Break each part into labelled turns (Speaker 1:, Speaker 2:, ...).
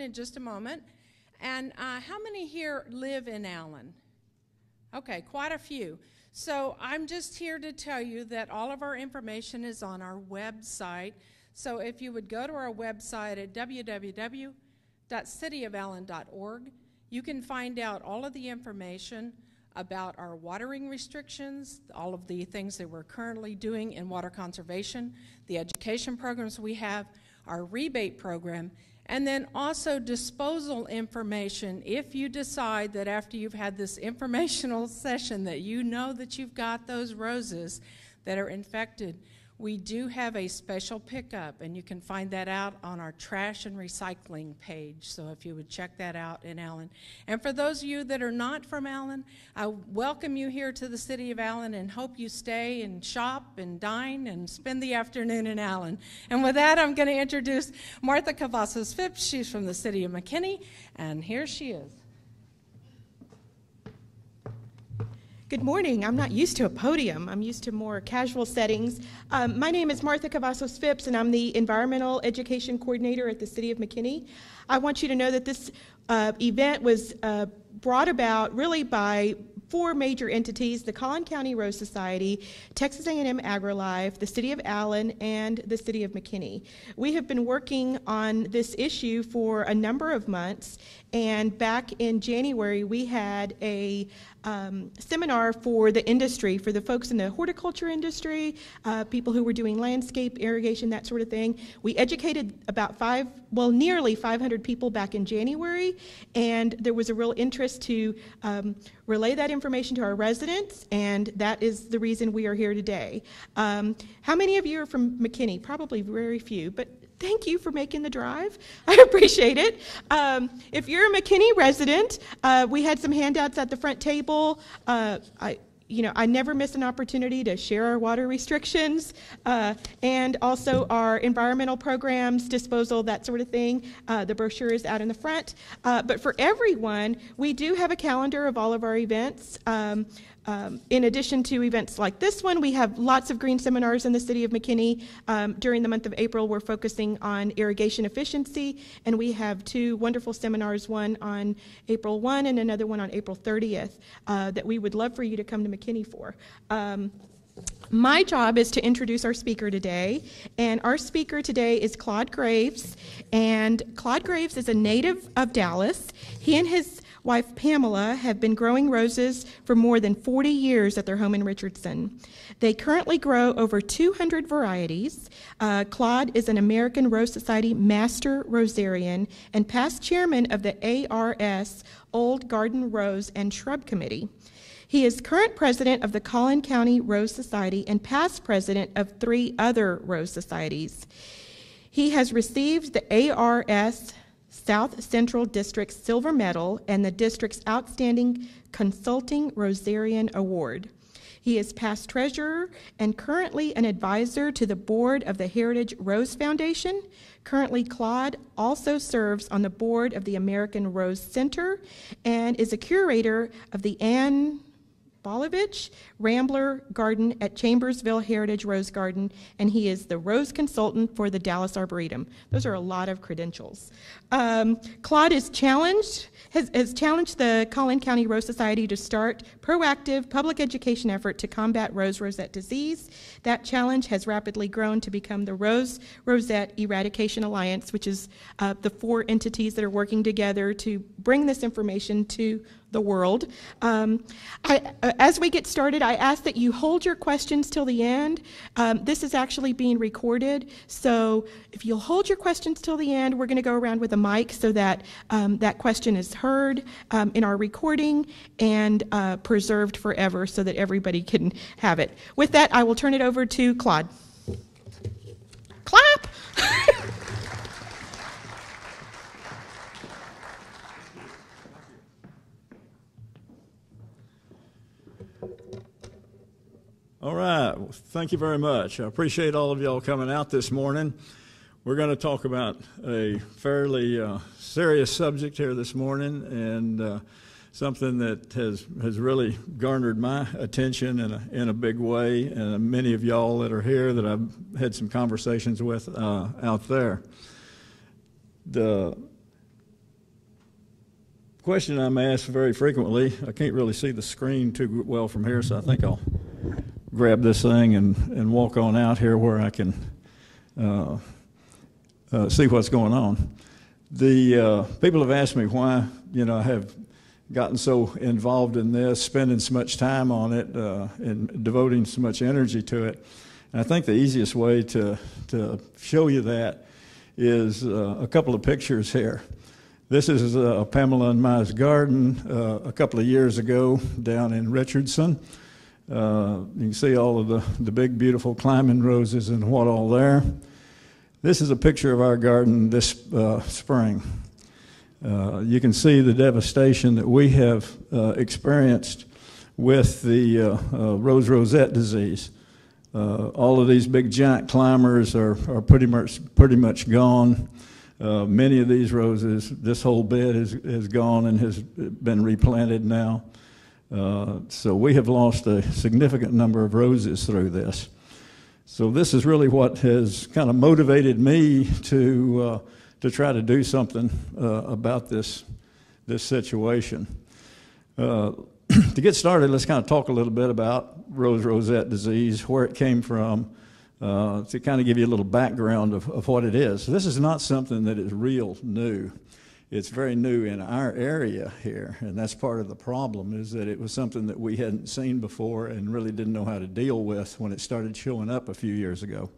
Speaker 1: in just a moment. And uh, how many here live in Allen? Okay, quite a few. So I'm just here to tell you that all of our information is on our website. So if you would go to our website at www.cityofallen.org, you can find out all of the information about our watering restrictions, all of the things that we're currently doing in water conservation, the education programs we have, our rebate program, and then also disposal information. If you decide that after you've had this informational session that you know that you've got those roses that are infected we do have a special pickup, and you can find that out on our trash and recycling page. So if you would check that out in Allen. And for those of you that are not from Allen, I welcome you here to the city of Allen and hope you stay and shop and dine and spend the afternoon in Allen. And with that, I'm going to introduce Martha Cavazos Phipps. She's from the city of McKinney, and here she is.
Speaker 2: Good morning. I'm not used to a podium. I'm used to more casual settings. Um, my name is Martha Cavazos Phipps, and I'm the Environmental Education Coordinator at the City of McKinney. I want you to know that this uh, event was uh, brought about really by four major entities the Collin County Rose Society, Texas A&M AgriLife, the City of Allen, and the City of McKinney. We have been working on this issue for a number of months, and back in January, we had a um, seminar for the industry, for the folks in the horticulture industry, uh, people who were doing landscape, irrigation, that sort of thing. We educated about five, well, nearly 500 people back in January, and there was a real interest to um, relay that information to our residents, and that is the reason we are here today. Um, how many of you are from McKinney? Probably very few, but thank you for making the drive. I appreciate it. Um, if you're a McKinney resident, uh, we had some handouts at the front table. Uh, I, you know, I never miss an opportunity to share our water restrictions uh, and also our environmental programs, disposal, that sort of thing. Uh, the brochure is out in the front. Uh, but for everyone, we do have a calendar of all of our events. Um, um, in addition to events like this one, we have lots of green seminars in the city of McKinney. Um, during the month of April, we're focusing on irrigation efficiency, and we have two wonderful seminars one on April 1 and another one on April 30th uh, that we would love for you to come to McKinney for. Um, my job is to introduce our speaker today, and our speaker today is Claude Graves. And Claude Graves is a native of Dallas. He and his wife Pamela have been growing roses for more than 40 years at their home in Richardson. They currently grow over 200 varieties. Uh, Claude is an American Rose Society Master Rosarian and past chairman of the ARS Old Garden Rose and Shrub Committee. He is current president of the Collin County Rose Society and past president of three other Rose Societies. He has received the ARS South Central District's Silver Medal and the district's Outstanding Consulting Rosarian Award. He is past treasurer and currently an advisor to the board of the Heritage Rose Foundation. Currently, Claude also serves on the board of the American Rose Center and is a curator of the Anne Belovich Rambler Garden at Chambersville Heritage Rose Garden, and he is the rose consultant for the Dallas Arboretum. Those are a lot of credentials. Um, Claude is challenged, has, has challenged the Collin County Rose Society to start proactive public education effort to combat rose rosette disease. That challenge has rapidly grown to become the Rose Rosette Eradication Alliance, which is uh, the four entities that are working together to bring this information to the world. Um, I, uh, as we get started, I ask that you hold your questions till the end. Um, this is actually being recorded, so if you'll hold your questions till the end, we're going to go around with a mic so that um, that question is heard um, in our recording and uh, preserved forever so that everybody can have it. With that, I will turn it over to Claude. Clap!
Speaker 3: All right. Well, thank you very much. I appreciate all of y'all coming out this morning. We're going to talk about a fairly uh, serious subject here this morning and uh, something that has, has really garnered my attention in a, in a big way, and many of y'all that are here that I've had some conversations with uh, out there. The question I'm asked very frequently, I can't really see the screen too well from here, so I think I'll grab this thing and, and walk on out here where I can uh, uh, see what's going on. The uh, people have asked me why, you know, I have gotten so involved in this, spending so much time on it, uh, and devoting so much energy to it. And I think the easiest way to, to show you that is uh, a couple of pictures here. This is uh, Pamela and my garden a couple of years ago down in Richardson. Uh, you can see all of the, the big, beautiful climbing roses and what all there. This is a picture of our garden this uh, spring. Uh, you can see the devastation that we have uh, experienced with the uh, uh, rose rosette disease. All of these big giant climbers are, are pretty much pretty much gone. many of these roses, this whole bed is, is gone and has been replanted now. So we have lost a significant number of roses through this. So this is really what has kind of motivated me to to try to do something uh, about this, this situation. Uh, to get started, let's kind of talk a little bit about rose rosette disease, where it came from, uh, to kind of give you a little background of, of what it is. So this is not something that is real new. It's very new in our area here, and that's part of the problem is that it was something that we hadn't seen before and really didn't know how to deal with when it started showing up a few years ago.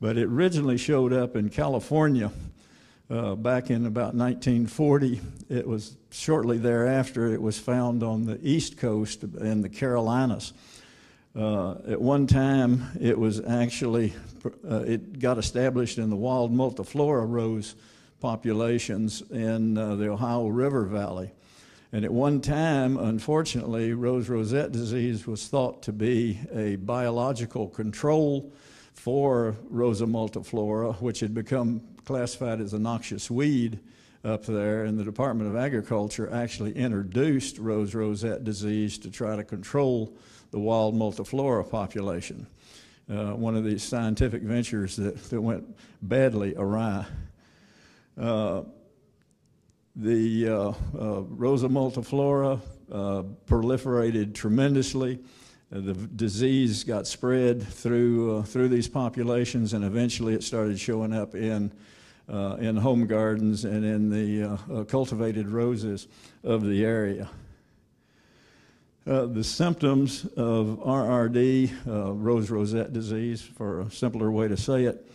Speaker 3: But it originally showed up in California uh, back in about 1940. It was shortly thereafter it was found on the east coast in the Carolinas. Uh, at one time, it was actually uh, it got established in the wild multiflora rose populations in uh, the Ohio River Valley. And at one time, unfortunately, rose rosette disease was thought to be a biological control for Rosa multiflora, which had become classified as a noxious weed up there, and the Department of Agriculture actually introduced rose rosette disease to try to control the wild multiflora population. Uh, one of these scientific ventures that, that went badly awry. Uh, the uh, uh Rosa multiflora proliferated tremendously. The disease got spread through, through these populations, and eventually it started showing up in uh, in home gardens and in the uh, uh cultivated roses of the area. The symptoms of RRD, rose rosette disease, for a simpler way to say it,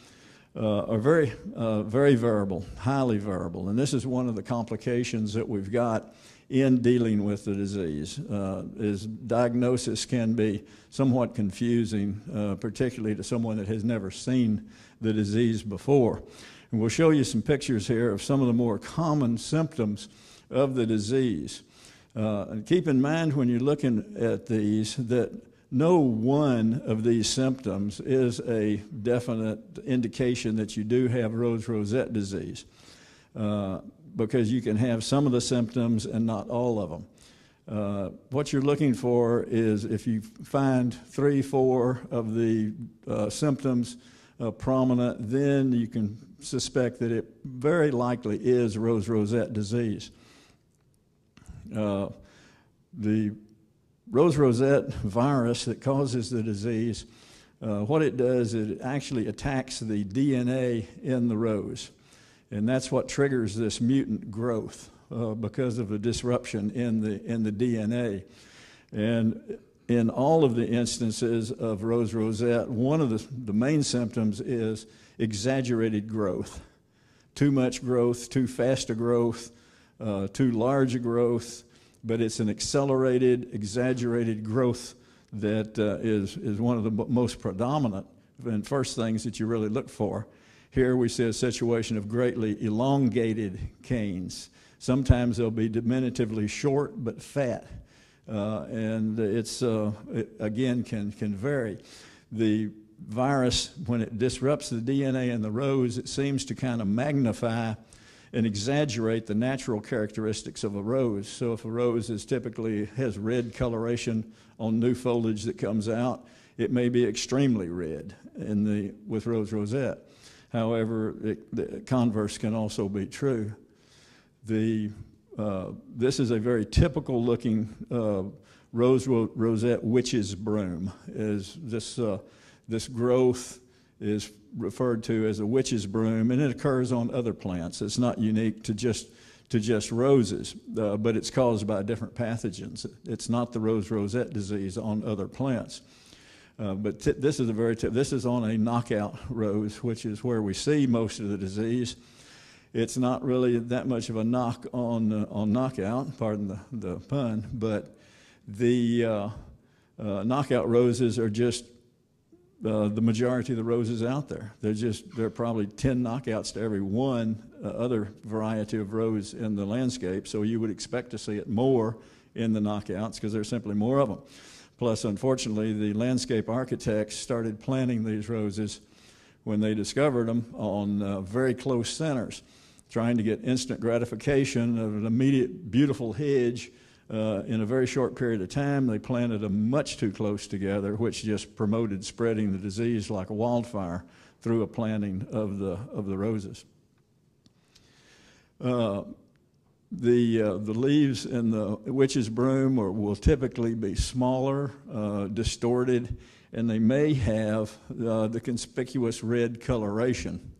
Speaker 3: are very, very variable, highly variable. And this is one of the complications that we've got in dealing with the disease. Uh, is diagnosis can be somewhat confusing, uh, particularly to someone that has never seen the disease before. And we'll show you some pictures here of some of the more common symptoms of the disease. Uh, and keep in mind when you're looking at these that no one of these symptoms is a definite indication that you do have rose rosette disease uh, because you can have some of the symptoms and not all of them. Uh, what you're looking for is if you find three, four of the uh, symptoms uh, prominent, then you can suspect that it very likely is rose rosette disease. Uh, the rose rosette virus that causes the disease, uh, what it does is it actually attacks the DNA in the rose. And that's what triggers this mutant growth uh, because of a disruption in the, in the DNA. And in all of the instances of rose rosette, one of the, the main symptoms is exaggerated growth. Too much growth, too fast a growth, uh, too large a growth, but it's an accelerated, exaggerated growth that uh, is is, one of the most predominant and first things that you really look for. Here we see a situation of greatly elongated canes. Sometimes they'll be diminutively short but fat. Uh, and it's uh, it, again can can vary. The virus, when it disrupts the DNA in the rose, it seems to kind of magnify and exaggerate the natural characteristics of a rose. So if a rose is typically has red coloration on new foliage that comes out, it may be extremely red in the with rose rosette. However, it, the converse can also be true. The uh, this is a very typical looking uh, rose ro- rosette witch's broom. Is this uh, this growth is referred to as a witch's broom, and it occurs on other plants. It's not unique to just to just roses, uh, but it's caused by different pathogens. It's not the rose rosette disease on other plants. Uh, but t- this is a very t- this is on a knockout rose, which is where we see most of the disease. It's not really that much of a knock on uh, on knockout, pardon the, the pun, but the uh, uh, knockout roses are just uh, the majority of the roses out there. They're just there are probably ten knockouts to every one uh, other variety of rose in the landscape. So you would expect to see it more in the knockouts because there's simply more of them. Plus, unfortunately, the landscape architects started planting these roses when they discovered them on uh, very close centers, trying to get instant gratification of an immediate beautiful hedge uh, in a very short period of time, they planted them much too close together, which just promoted spreading the disease like a wildfire through a planting of the, of the roses. Uh, the, uh, the leaves in the witch's broom are, will typically be smaller, uh, distorted, and they may have uh, the conspicuous red coloration.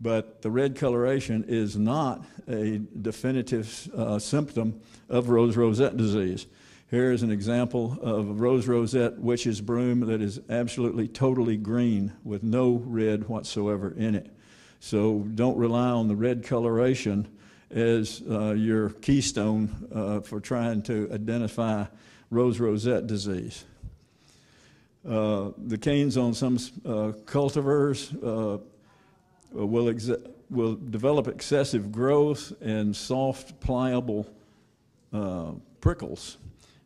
Speaker 3: But the red coloration is not a definitive uh, symptom of rose rosette disease. Here is an example of a rose rosette witch's broom that is absolutely totally green with no red whatsoever in it. So don't rely on the red coloration as uh, your keystone uh, for trying to identify rose rosette disease. Uh, the canes on some uh, cultivars uh, will, will develop excessive growth and soft, pliable uh, prickles.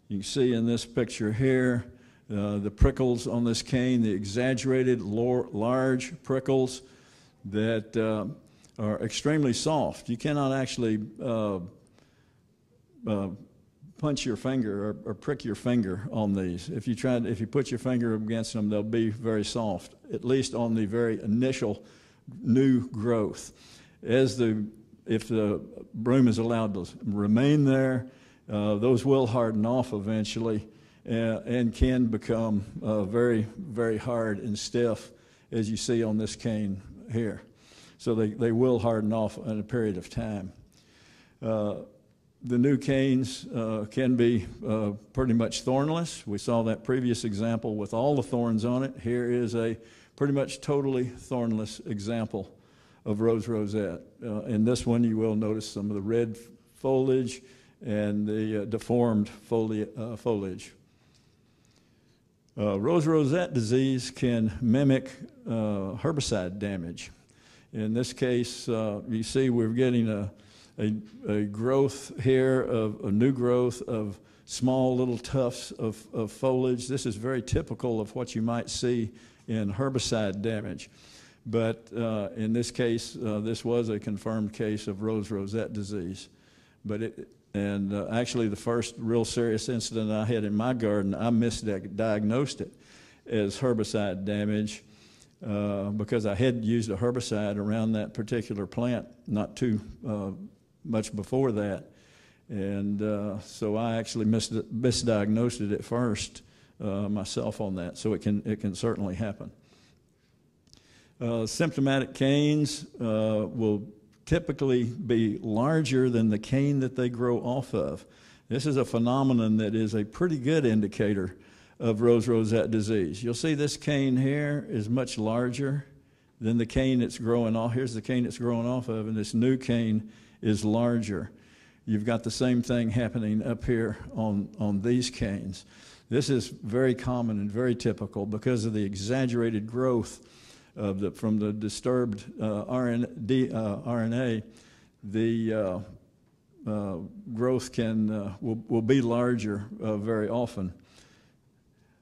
Speaker 3: You can see in this picture here uh, the prickles on this cane, the exaggerated large prickles that uh, are extremely soft. You cannot actually uh, uh, punch your finger or, or, prick your finger on these. If you try, if you put your finger against them, they'll be very soft. At least on the very initial new growth. As the if the broom is allowed to remain there, uh, those will harden off eventually uh, and can become uh, very, very hard and stiff, as you see on this cane here. So they, they will harden off in a period of time. Uh, the new canes uh, can be uh, pretty much thornless. We saw that previous example with all the thorns on it. Here is a pretty much totally thornless example of rose rosette. Uh, in this one, you will notice some of the red foliage and the uh, deformed uh, foliage. Uh, rose rosette disease can mimic uh, herbicide damage. In this case, uh, you see we're getting a, a, a growth here of a new growth of small little tufts of, of foliage. This is very typical of what you might see in herbicide damage. But uh, in this case, uh, this was a confirmed case of rose rosette disease. But it, and uh, actually, the first real serious incident I had in my garden, I misdiagnosed it as herbicide damage uh, because I had used a herbicide around that particular plant not too uh, much before that. And uh, so I actually misdiagnosed it at first uh, myself on that. So it can, it can certainly happen. Uh, symptomatic canes uh, will typically be larger than the cane that they grow off of. This is a phenomenon that is a pretty good indicator of rose rosette disease. You'll see this cane here is much larger than the cane it's growing off. Here's the cane it's growing off of, and this new cane is larger. You've got the same thing happening up here on, on these canes. This is very common and very typical because of the exaggerated growth of the, from the disturbed uh, RN, uh, RNA. The uh, uh, growth can uh, will, will be larger uh, very often.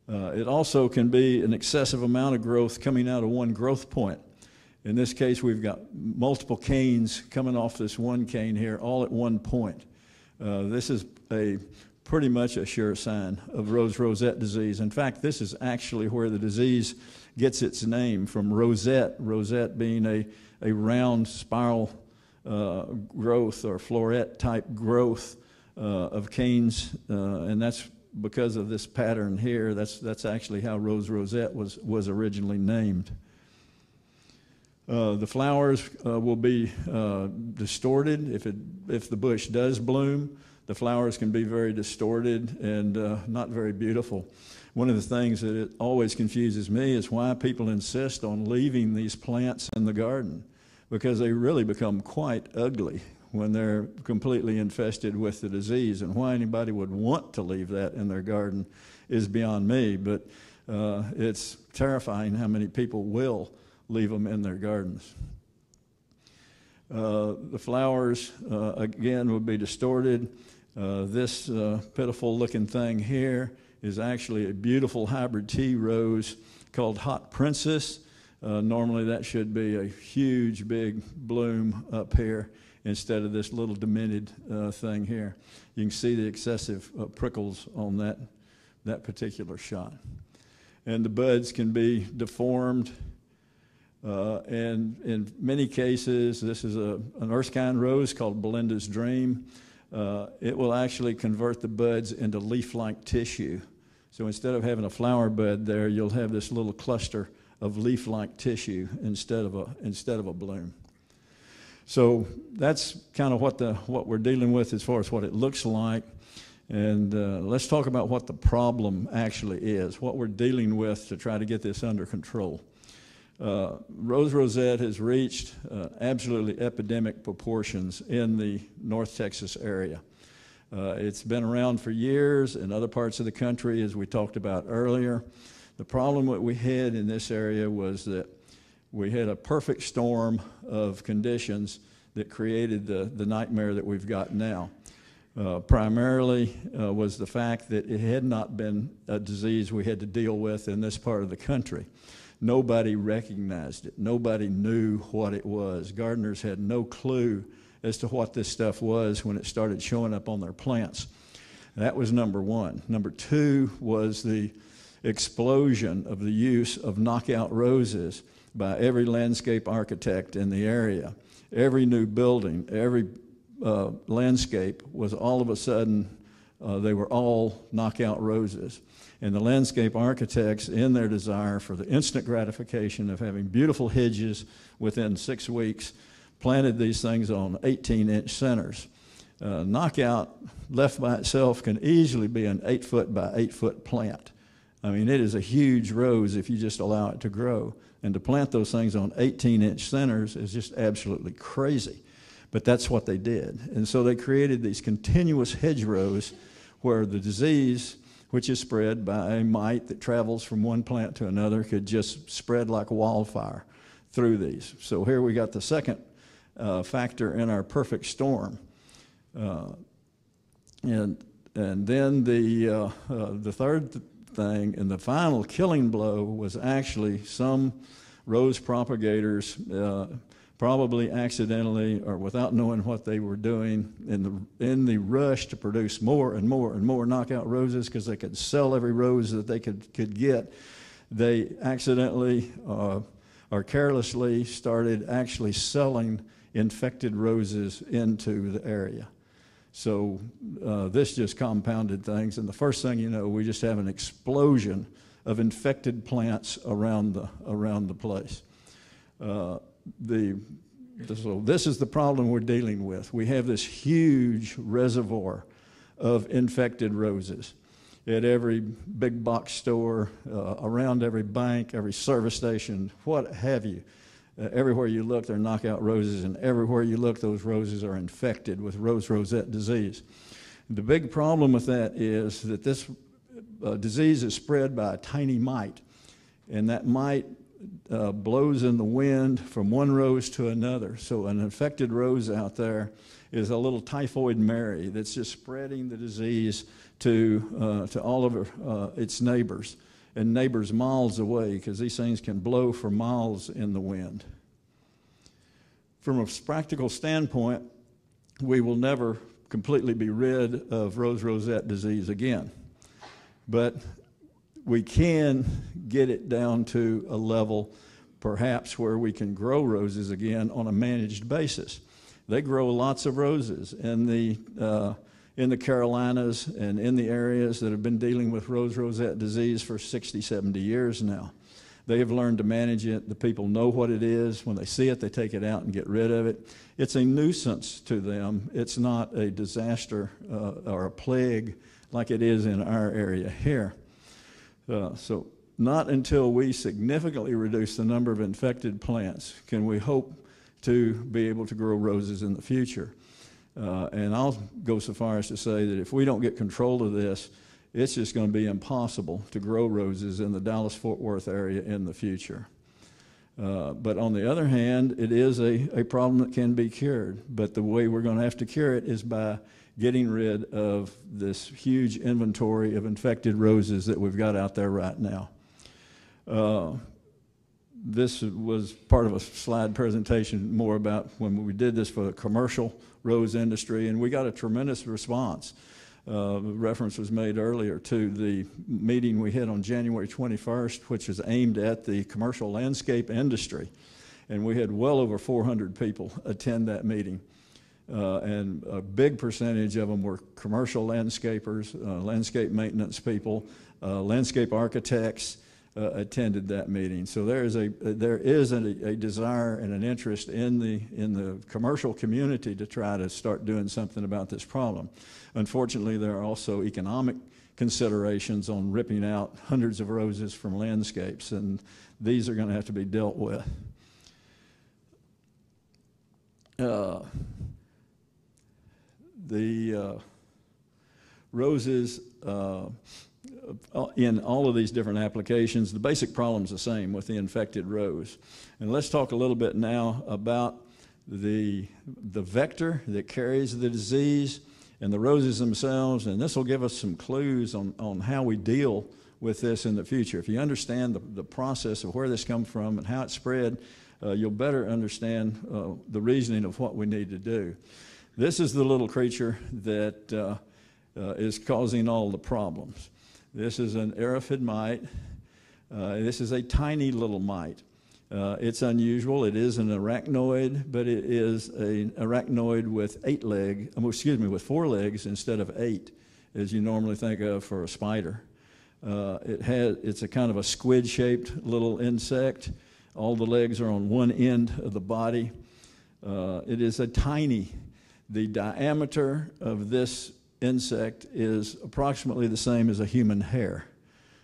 Speaker 3: it also can be an excessive amount of growth coming out of one growth point. In this case, we've got multiple canes coming off this one cane here, all at one point. this is a pretty much a sure sign of rose rosette disease. In fact, this is actually where the disease gets its name from rosette, rosette being a, a round spiral uh, growth or floret type growth uh, of canes, uh, and that's because of this pattern here. That's, that's actually how Rose Rosette was, was originally named. Uh, the flowers uh, will be uh, distorted if, it, if the bush does bloom. The flowers can be very distorted and uh, not very beautiful. One of the things that it always confuses me is why people insist on leaving these plants in the garden because they really become quite ugly when they're completely infested with the disease. And why anybody would want to leave that in their garden is beyond me, but uh, it's terrifying how many people will leave them in their gardens. Uh, the flowers, uh, again, would be distorted. Uh, this uh, pitiful looking thing here is actually a beautiful hybrid tea rose called Hot Princess. Uh, normally, that should be a huge, big bloom up here instead of this little demented uh, thing here. You can see the excessive uh, prickles on that, that particular shot. And the buds can be deformed. And in many cases, this is a, an Earth-Kind rose called Belinda's Dream. Uh, it will actually convert the buds into leaf like tissue. So instead of having a flower bud there, you'll have this little cluster of leaf like tissue instead of, a, instead of a bloom. So that's kind of what, the, what we're dealing with as far as what it looks like. And uh, let's talk about what the problem actually is, what we're dealing with to try to get this under control. Uh, Rose Rosette has reached uh, absolutely epidemic proportions in the North Texas area. Uh, it's been around for years in other parts of the country, as we talked about earlier. The problem that we had in this area was that we had a perfect storm of conditions that created the, the nightmare that we've got now. Uh, primarily uh, was the fact that it had not been a disease we had to deal with in this part of the country. Nobody recognized it. Nobody knew what it was. Gardeners had no clue as to what this stuff was when it started showing up on their plants. That was number one. Number two was the explosion of the use of knockout roses by every landscape architect in the area. Every new building, every uh, landscape was all of a sudden, uh, they were all knockout roses. And the landscape architects, in their desire for the instant gratification of having beautiful hedges within six weeks, planted these things on 18 inch centers. Uh, knockout left by itself can easily be an eight foot by eight foot plant. I mean, it is a huge rose if you just allow it to grow. And to plant those things on 18 inch centers is just absolutely crazy. But that's what they did. And so they created these continuous hedgerows where the disease, which is spread by a mite that travels from one plant to another, could just spread like a wildfire through these. So here we got the second uh, factor in our perfect storm. Uh, and, and then the, uh, uh the third thing. And the final killing blow was actually some rose propagators, uh, probably accidentally or without knowing what they were doing, in the, in the rush to produce more and more and more knockout roses because they could sell every rose that they could, could get, they accidentally uh, or carelessly started actually selling infected roses into the area. So uh, this just compounded things. And the first thing you know, we just have an explosion of infected plants around the, around the place. Uh, the, so this is the problem we're dealing with. We have this huge reservoir of infected roses at every big box store, uh, around every bank, every service station, what have you. Uh, everywhere you look, they're knockout roses, and everywhere you look, those roses are infected with rose rosette disease. The big problem with that is that this uh, disease is spread by a tiny mite, and that mite uh, blows in the wind from one rose to another. So, an infected rose out there is a little typhoid Mary that's just spreading the disease to, uh, to all of uh, its neighbors and neighbors miles away because these things can blow for miles in the wind. From a practical standpoint, we will never completely be rid of rose rosette disease again. But we can get it down to a level perhaps where we can grow roses again on a managed basis. They grow lots of roses in the, uh, in the Carolinas and in the areas that have been dealing with rose rosette disease for 60, 70 years now. They have learned to manage it. The people know what it is. When they see it, they take it out and get rid of it. It's a nuisance to them. It's not a disaster uh, or a plague like it is in our area here. Uh, so, not until we significantly reduce the number of infected plants can we hope to be able to grow roses in the future. Uh, and I'll go so far as to say that if we don't get control of this, it's just going to be impossible to grow roses in the Dallas Fort Worth area in the future. Uh, but on the other hand, it is a, a problem that can be cured. But the way we're going to have to cure it is by getting rid of this huge inventory of infected roses that we've got out there right now. Uh, this was part of a slide presentation more about when we did this for the commercial rose industry, and we got a tremendous response. Uh, reference was made earlier to the meeting we had on January 21st, which is aimed at the commercial landscape industry. And we had well over 400 people attend that meeting. Uh, and a big percentage of them were commercial landscapers, uh, landscape maintenance people, uh, landscape architects, uh, attended that meeting. So there is a there is a, a, desire and an interest in the in the commercial community to try to start doing something about this problem. Unfortunately, there are also economic considerations on ripping out hundreds of roses from landscapes, and these are going to have to be dealt with. The uh, roses uh, uh, in all of these different applications, the basic problem is the same with the infected rose. And let's talk a little bit now about the, the vector that carries the disease and the roses themselves, and this will give us some clues on, on how we deal with this in the future. If you understand the, the process of where this comes from and how it spread, uh, you'll better understand uh, the reasoning of what we need to do. This is the little creature that uh, uh is causing all the problems. This is an aphid mite. Uh, this is a tiny little mite. Uh, it's unusual. It is an arachnoid, but it is an arachnoid with eight legs, um, excuse me, with four legs instead of eight, as you normally think of for a spider. Uh, it has, it's a kind of a squid-shaped little insect. All the legs are on one end of the body. Uh, it is a tiny. The diameter of this insect is approximately the same as a human hair.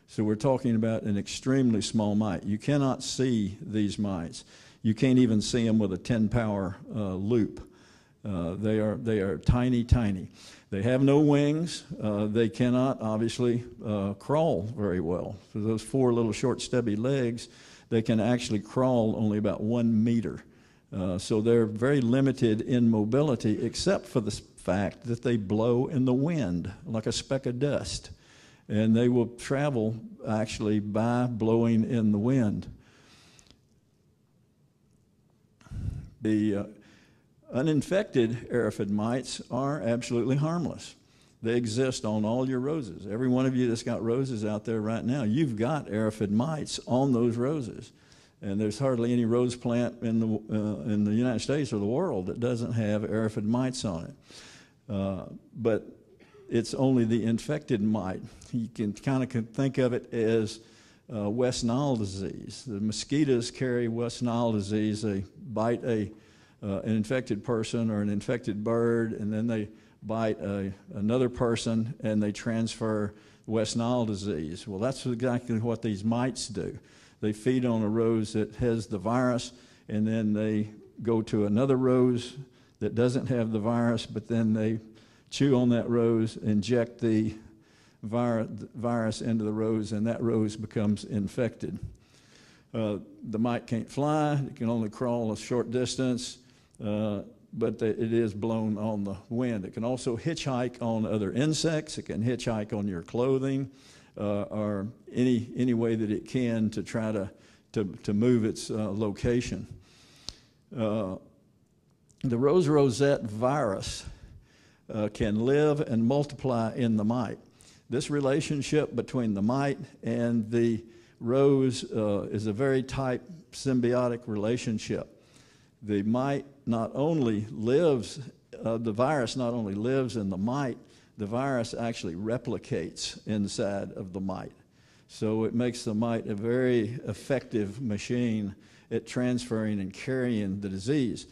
Speaker 3: So we're talking about an extremely small mite. You cannot see these mites. You can't even see them with a 10 power uh, loupe. Uh, they, are, they are tiny, tiny. They have no wings. Uh, they cannot obviously uh, crawl very well. Those four little short, stubby legs, they can actually crawl only about one meter. Uh, so they're very limited in mobility, except for the fact that they blow in the wind like a speck of dust. And they will travel actually by blowing in the wind. The uh, uninfected aphid mites are absolutely harmless. They exist on all your roses. Every one of you that's got roses out there right now, you've got aphid mites on those roses. And there's hardly any rose plant in the, uh, in the United States or the world that doesn't have aphid mites on it. Uh, but it's only the infected mite. You can kind of think of it as uh, West Nile disease. The mosquitoes carry West Nile disease. They bite a, uh, an infected person or an infected bird, and then they bite a, another person and they transfer West Nile disease. Well, that's exactly what these mites do. They feed on a rose that has the virus, and then they go to another rose that doesn't have the virus, but then they chew on that rose, inject the virus into the rose, and that rose becomes infected. Uh, the mite can't fly, it can only crawl a short distance, uh, but the, it is blown on the wind. It can also hitchhike on other insects, it can hitchhike on your clothing, or any, any way that it can to try to, to, to move its uh, location. Uh, the rose rosette virus uh, can live and multiply in the mite. This relationship between the mite and the rose uh, is a very tight symbiotic relationship. The mite not only lives, uh, the virus not only lives in the mite, the virus actually replicates inside of the mite. So it makes the mite a very effective machine at transferring and carrying the disease.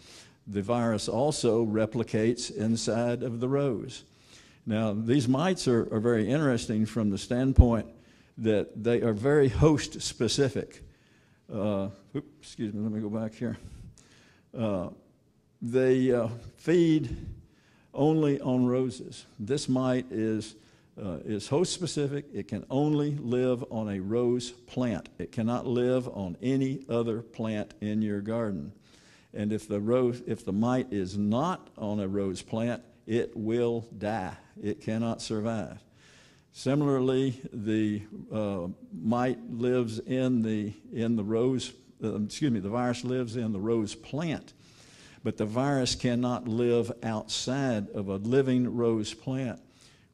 Speaker 3: The virus also replicates inside of the rose. Now, these mites are, are very interesting from the standpoint that they are very host specific. Uh, oops, excuse me, let me go back here. Uh, they uh, feed only on roses. This mite is, uh, is host specific. It can only live on a rose plant. It cannot live on any other plant in your garden. And if the, rose, if the mite is not on a rose plant, it will die. It cannot survive. Similarly, the uh, mite lives in the, in the rose, uh, excuse me, the virus lives in the rose plant. But the virus cannot live outside of a living rose plant.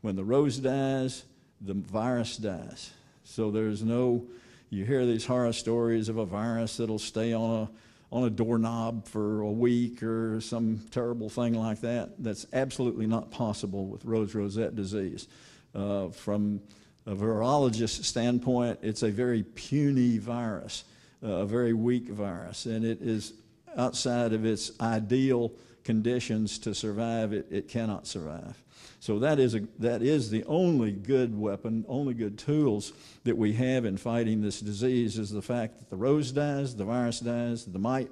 Speaker 3: When the rose dies, the virus dies. So there's no, you hear these horror stories of a virus that'll stay on a, on a doorknob for a week or some terrible thing like that. That's absolutely not possible with rose rosette disease. Uh, from a virologist standpoint, it's a very puny virus, uh, a very weak virus, and it is outside of its ideal conditions to survive, it, it cannot survive. So that is, a, that is the only good weapon, only good tools that we have in fighting this disease is the fact that the rose dies, the virus dies, the mite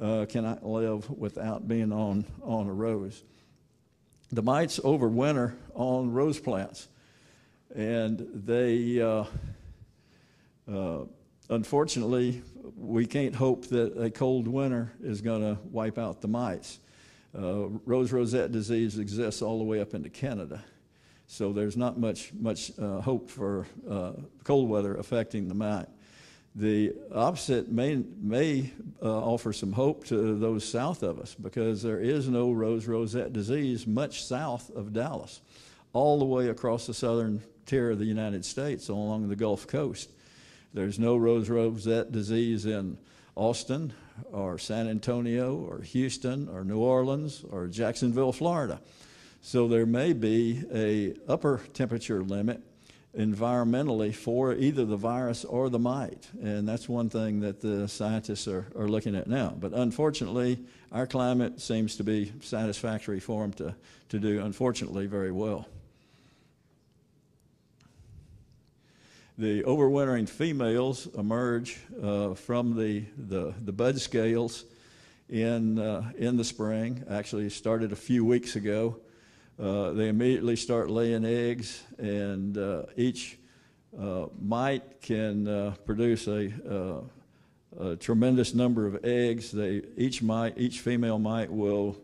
Speaker 3: uh, cannot live without being on, on a rose. The mites overwinter on rose plants, and they, uh, uh, unfortunately, we can't hope that a cold winter is going to wipe out the mites. Uh, rose rosette disease exists all the way up into Canada. So there's not much, much uh, hope for uh, cold weather affecting the mite. The opposite may, may uh, offer some hope to those south of us because there is no rose rosette disease much south of Dallas, all the way across the southern tier of the United States along the Gulf Coast. There's no rose rosette disease in Austin or San Antonio or Houston or New Orleans or Jacksonville, Florida. So there may be a upper temperature limit environmentally for either the virus or the mite. And that's one thing that the scientists are, are looking at now. But unfortunately, our climate seems to be satisfactory for them to, to do, unfortunately, very well. The overwintering females emerge uh, from the, the, the, bud scales in, uh, in the spring. Actually, started a few weeks ago. Uh, they immediately start laying eggs, and uh, each uh, mite can uh, produce a, a, tremendous number of eggs. They, each, mite, each female mite will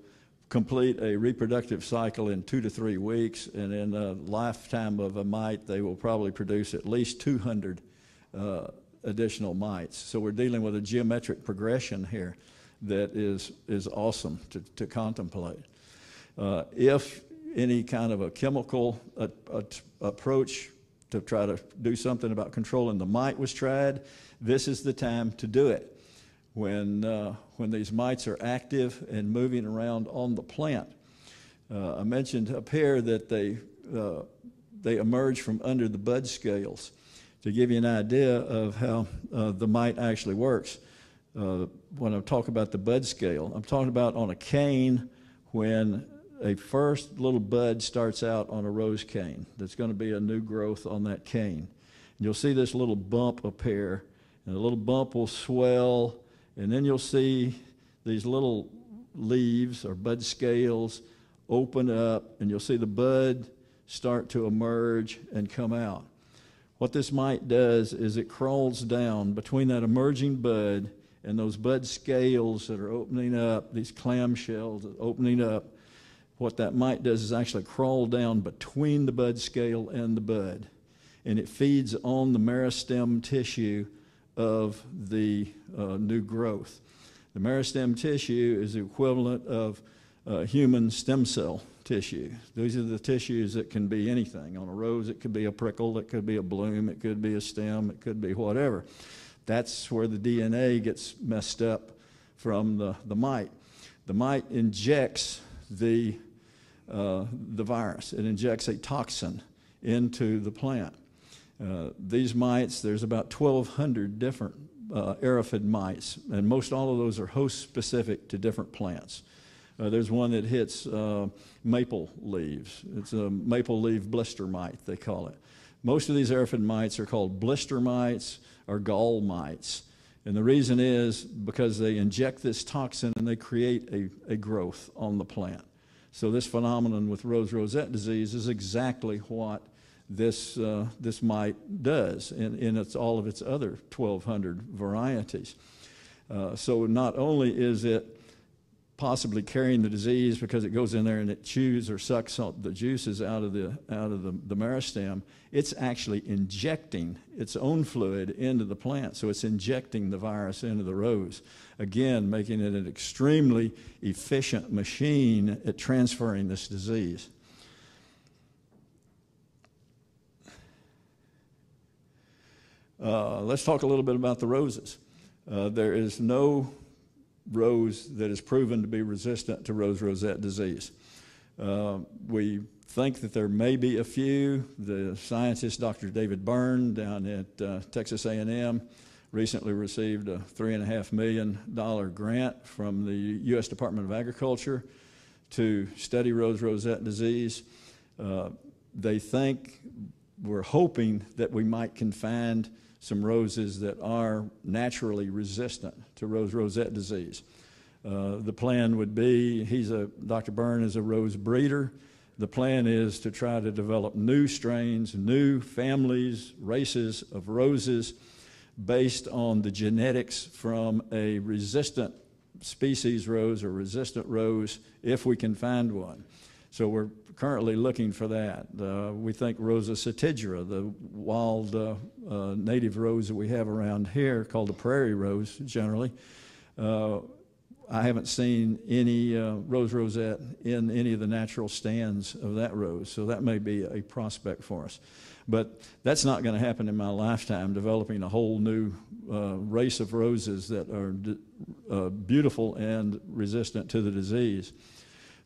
Speaker 3: complete a reproductive cycle in two to three weeks, and in a lifetime of a mite, they will probably produce at least 200 uh, additional mites. So we're dealing with a geometric progression here that is, is awesome to, to contemplate. Uh, if any kind of a chemical approach to try to do something about controlling the mite was tried, this is the time to do it when, uh, when these mites are active and moving around on the plant. Uh, I mentioned up here that they, uh, they emerge from under the bud scales. To give you an idea of how uh, the mite actually works, uh, when I talk about the bud scale, I'm talking about on a cane when a first little bud starts out on a rose cane. There's going to be a new growth on that cane. And you'll see this little bump appear, and the little bump will swell and then you'll see these little leaves or bud scales open up, and you'll see the bud start to emerge and come out. What this mite does is it crawls down between that emerging bud and those bud scales that are opening up, these clamshells opening up. What that mite does is actually crawl down between the bud scale and the bud, and it feeds on the meristem tissue of the uh, new growth. The meristem tissue is the equivalent of uh, human stem cell tissue. These are the tissues that can be anything. On a rose, it could be a prickle, it could be a bloom, it could be a stem, it could be whatever. That's where the DNA gets messed up from the, the mite. The mite injects the, uh, the virus, it injects a toxin into the plant. Uh, these mites, there's about 1,200 different uh, mites, and most all of those are host specific to different plants. Uh, there's one that hits uh, maple leaves. It's a maple leaf blister mite, they call it. Most of these aphid mites are called blister mites or gall mites. And the reason is because they inject this toxin and they create a, a growth on the plant. So, this phenomenon with rose rosette disease is exactly what this, uh, this mite does in, in its, all of its other 1,200 varieties. Uh, so, not only is it possibly carrying the disease because it goes in there and it chews or sucks the juices out of the out of the, the meristem, it's actually injecting its own fluid into the plant. So it's injecting the virus into the rose. Again, making it an extremely efficient machine at transferring this disease. Uh, let's talk a little bit about the roses. Uh, there is no rose that is proven to be resistant to rose rosette disease. Uh, we think that there may be a few. The scientist Dr. David Byrne down at uh, Texas A&M recently received a three and a half million dollar grant from the U.S. Department of Agriculture to study rose rosette disease. Uh, they think we're hoping that we might can find some roses that are naturally resistant to rose rosette disease. Uh, the plan would be he's a Dr. Byrne is a rose breeder. The plan is to try to develop new strains, new families, races of roses based on the genetics from a resistant species rose or resistant rose if we can find one. So we're currently looking for that. Uh, we think Rosa setigera, the wild uh, uh, native rose that we have around here, called the prairie rose generally. Uh, I haven't seen any uh, rose rosette in any of the natural stands of that rose, so that may be a prospect for us. But that's not going to happen in my lifetime, developing a whole new race of roses that are beautiful and resistant to the disease.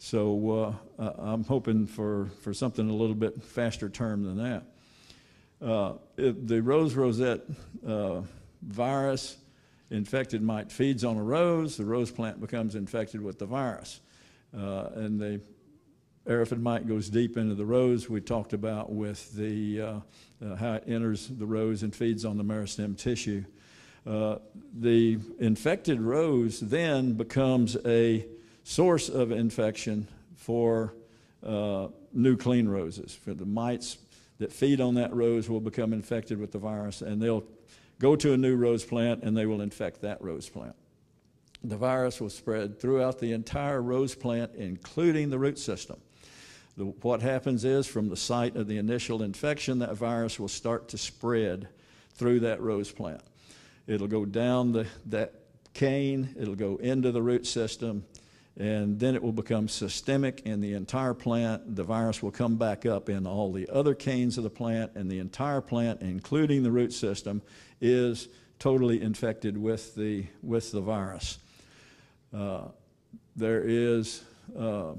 Speaker 3: So uh, I'm hoping for, for something a little bit faster term than that. Uh, the rose rosette uh, virus infected mite feeds on a rose, the rose plant becomes infected with the virus. Uh, and the aphid mite goes deep into the rose. We talked about with the, uh, uh, how it enters the rose and feeds on the meristem tissue. the infected rose then becomes a source of infection for uh, new clean roses. For the mites that feed on that rose will become infected with the virus, and they'll go to a new rose plant and they will infect that rose plant. The virus will spread throughout the entire rose plant, including the root system. The, what happens is, from the site of the initial infection, that virus will start to spread through that rose plant. It'll go down the, that cane, it'll go into the root system, and then it will become systemic in the entire plant. The virus will come back up in all the other canes of the plant, and the entire plant, including the root system, is totally infected with the, with the virus. Uh, there is uh,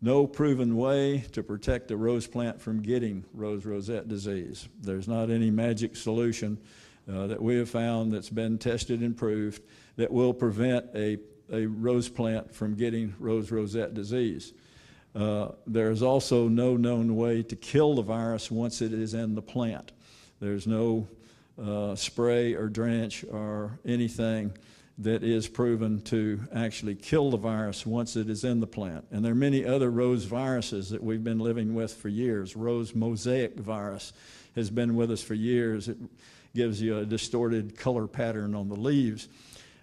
Speaker 3: no proven way to protect a rose plant from getting rose rosette disease. There's not any magic solution uh, that we have found that's been tested and proved that will prevent a a rose plant from getting rose rosette disease. Uh, there is also no known way to kill the virus once it is in the plant. There's no uh, spray or drench or anything that is proven to actually kill the virus once it is in the plant. And there are many other rose viruses that we've been living with for years. Rose mosaic virus has been with us for years. It gives you a distorted color pattern on the leaves.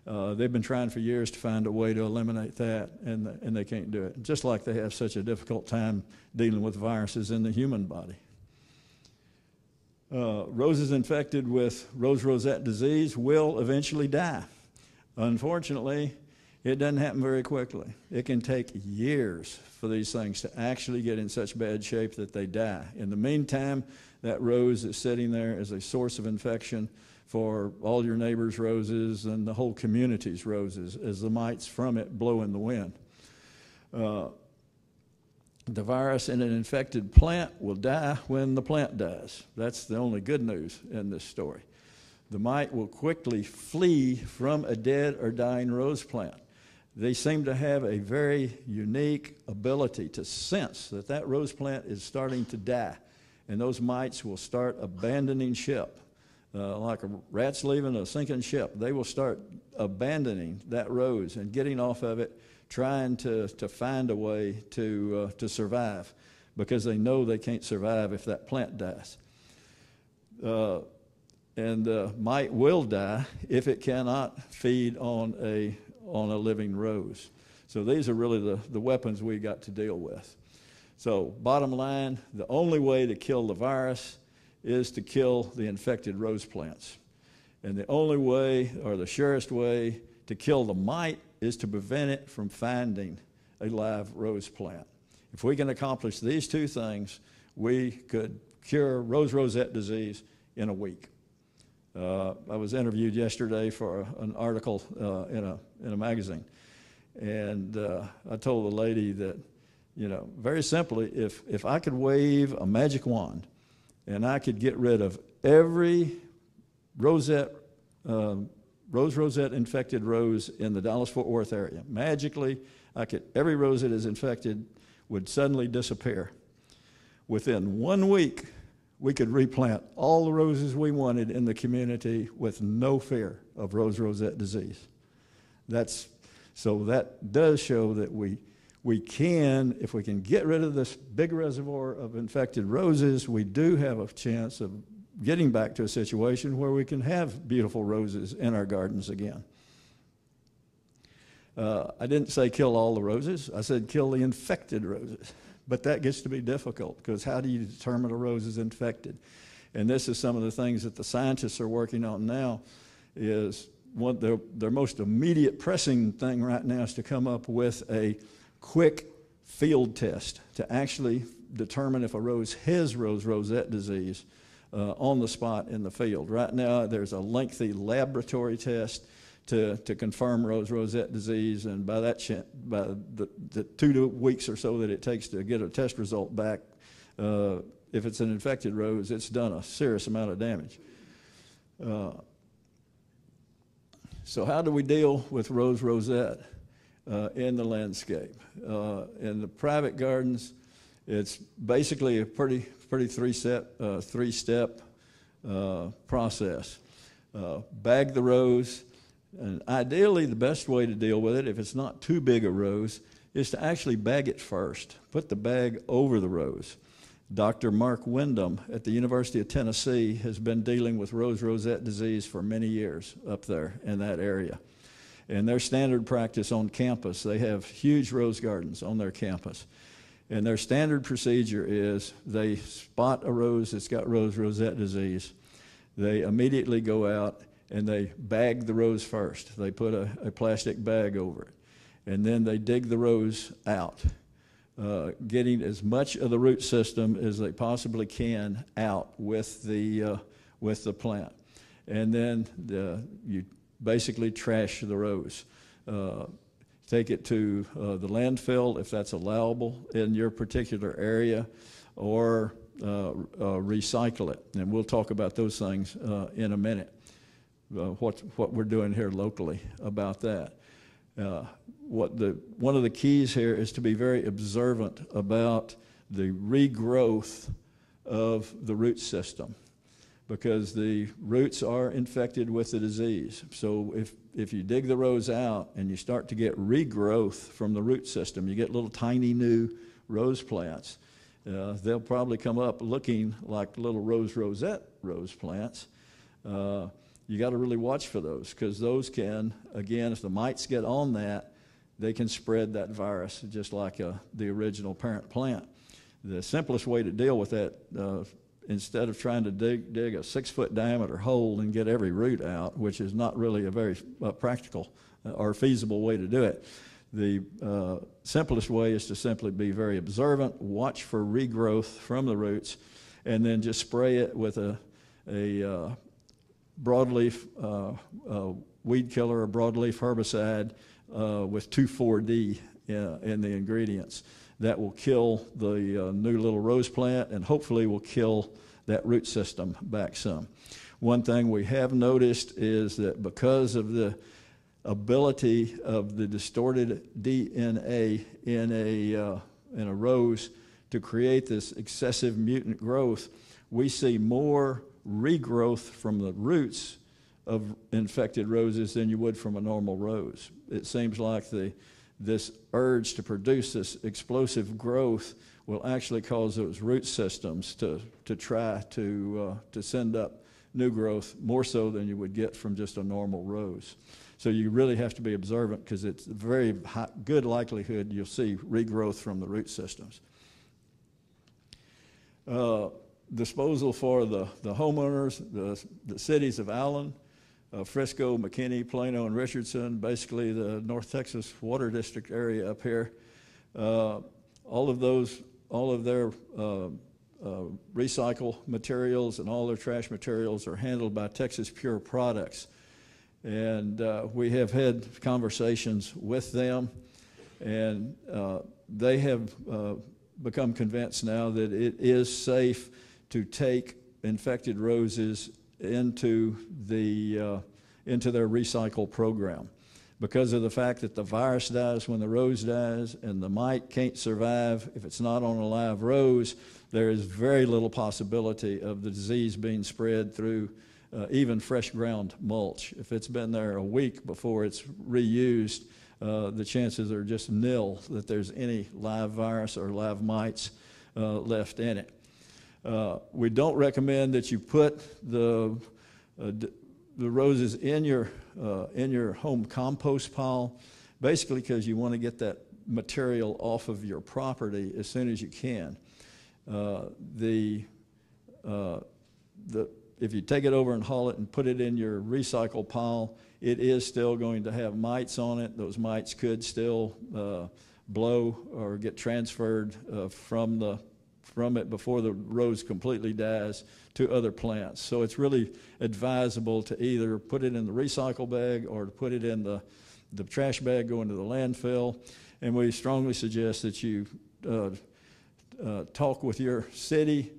Speaker 3: Uh, they've been trying for years to find a way to eliminate that, and, and they can't do it. Just like they have such a difficult time dealing with viruses in the human body. Uh, roses infected with rose rosette disease will eventually die. Unfortunately, It doesn't happen very quickly. It can take years for these things to actually get in such bad shape that they die. In the meantime, that rose is sitting there as a source of infection for all your neighbors' roses and the whole community's roses as the mites from it blow in the wind. Uh, the virus in an infected plant will die when the plant dies. That's the only good news in this story. The mite will quickly flee from a dead or dying rose plant they seem to have a very unique ability to sense that that rose plant is starting to die. And those mites will start abandoning ship. Uh, like a rat's leaving a sinking ship, they will start abandoning that rose and getting off of it, trying to, to find a way to, uh, to survive because they know they can't survive if that plant dies. Uh, and the mite will die if it cannot feed on a on a living rose. So these are really the, the weapons we got to deal with. So, bottom line the only way to kill the virus is to kill the infected rose plants. And the only way, or the surest way, to kill the mite is to prevent it from finding a live rose plant. If we can accomplish these two things, we could cure rose rosette disease in a week. Uh, I was interviewed yesterday for an article uh, in, a, in a magazine. And uh, I told the lady that, you know, very simply, if, if I could wave a magic wand and I could get rid of every rosette, um, rose rosette infected rose in the Dallas Fort Worth area, magically, I could, every rose that is infected would suddenly disappear. Within one week, we could replant all the roses we wanted in the community with no fear of rose rosette disease. That's, so that does show that we, we can, if we can get rid of this big reservoir of infected roses, we do have a chance of getting back to a situation where we can have beautiful roses in our gardens again. Uh, I didn't say kill all the roses, I said kill the infected roses. But that gets to be difficult because how do you determine a rose is infected? And this is some of the things that the scientists are working on now is one, their, their most immediate pressing thing right now is to come up with a quick field test to actually determine if a rose has rose rosette disease uh, on the spot in the field. Right now, there's a lengthy laboratory test to, to confirm rose rosette disease, and by that by the, the two weeks or so that it takes to get a test result back, uh, if it's an infected rose, it's done a serious amount of damage. Uh, so, how do we deal with rose rosette uh, in the landscape? Uh, in the private gardens, it's basically a pretty pretty three step uh, three step uh, process. bag the rose and ideally, the best way to deal with it, if it's not too big a rose, is to actually bag it first. Put the bag over the rose. Dr. Mark Windham at the University of Tennessee has been dealing with rose rosette disease for many years up there in that area. And their standard practice on campus, they have huge rose gardens on their campus. And their standard procedure is they spot a rose that's got rose rosette disease. They immediately go out and they bag the rose first. They put a, a plastic bag over it. And then they dig the rose out, uh, getting as much of the root system as they possibly can out with the, uh, with the plant. And then the, you basically trash the rose. Uh, take it to uh, the landfill if that's allowable in your particular area, or uh, uh, recycle it. And we'll talk about those things in a minute uh, what, what we're doing here locally about that. Uh, what the, one of the keys here is to be very observant about the regrowth of the root system because the roots are infected with the disease. So if, if you dig the rose out and you start to get regrowth from the root system, you get little tiny new rose plants. Uh, they'll probably come up looking like little rose rosette rose plants. Uh, you got to really watch for those because those can, again, if the mites get on that, they can spread that virus just like uh, the original parent plant. The simplest way to deal with that uh, instead of trying to dig, dig a six foot diameter hole and get every root out, which is not really a very uh, practical uh, or feasible way to do it, the uh, simplest way is to simply be very observant, watch for regrowth from the roots, and then just spray it with a, a uh, broadleaf uh, uh, weed killer or broadleaf herbicide uh, with 2,4-D in the ingredients. That will kill the new little rose plant and hopefully will kill that root system back some. One thing we have noticed is that because of the ability of the distorted DNA in a, uh, in a rose to create this excessive mutant growth, we see more regrowth from the roots of infected roses than you would from a normal rose. It seems like the, this urge to produce this explosive growth will actually cause those root systems to, to try to, uh, to send up new growth more so than you would get from just a normal rose. So you really have to be observant because it's a very high, good likelihood you'll see regrowth from the root systems. Uh, disposal for the, the homeowners, the, the cities of Allen, uh, Frisco, McKinney, Plano, and Richardson, basically the North Texas Water District area up here. Uh, all of those, all of their uh, uh, recycle materials and all their trash materials are handled by Texas Pure Products. And uh, we have had conversations with them, and uh, they have become convinced now that it is safe to take infected roses into, the, uh, into their recycle program. Because of the fact that the virus dies when the rose dies and the mite can't survive if it's not on a live rose, there is very little possibility of the disease being spread through uh, even fresh ground mulch. If it's been there a week before it's reused, uh, the chances are just nil that there's any live virus or live mites uh, left in it. Uh, we don't recommend that you put the, uh, d- the roses in your, uh, in your home compost pile, basically because you want to get that material off of your property as soon as you can. Uh, the, uh, the, if you take it over and haul it and put it in your recycle pile, it is still going to have mites on it. Those mites could still blow or get transferred from the from it before the rose completely dies to other plants. So it's really advisable to either put it in the recycle bag or to put it in the, the trash bag going to the landfill. And we strongly suggest that you uh, uh, talk with your city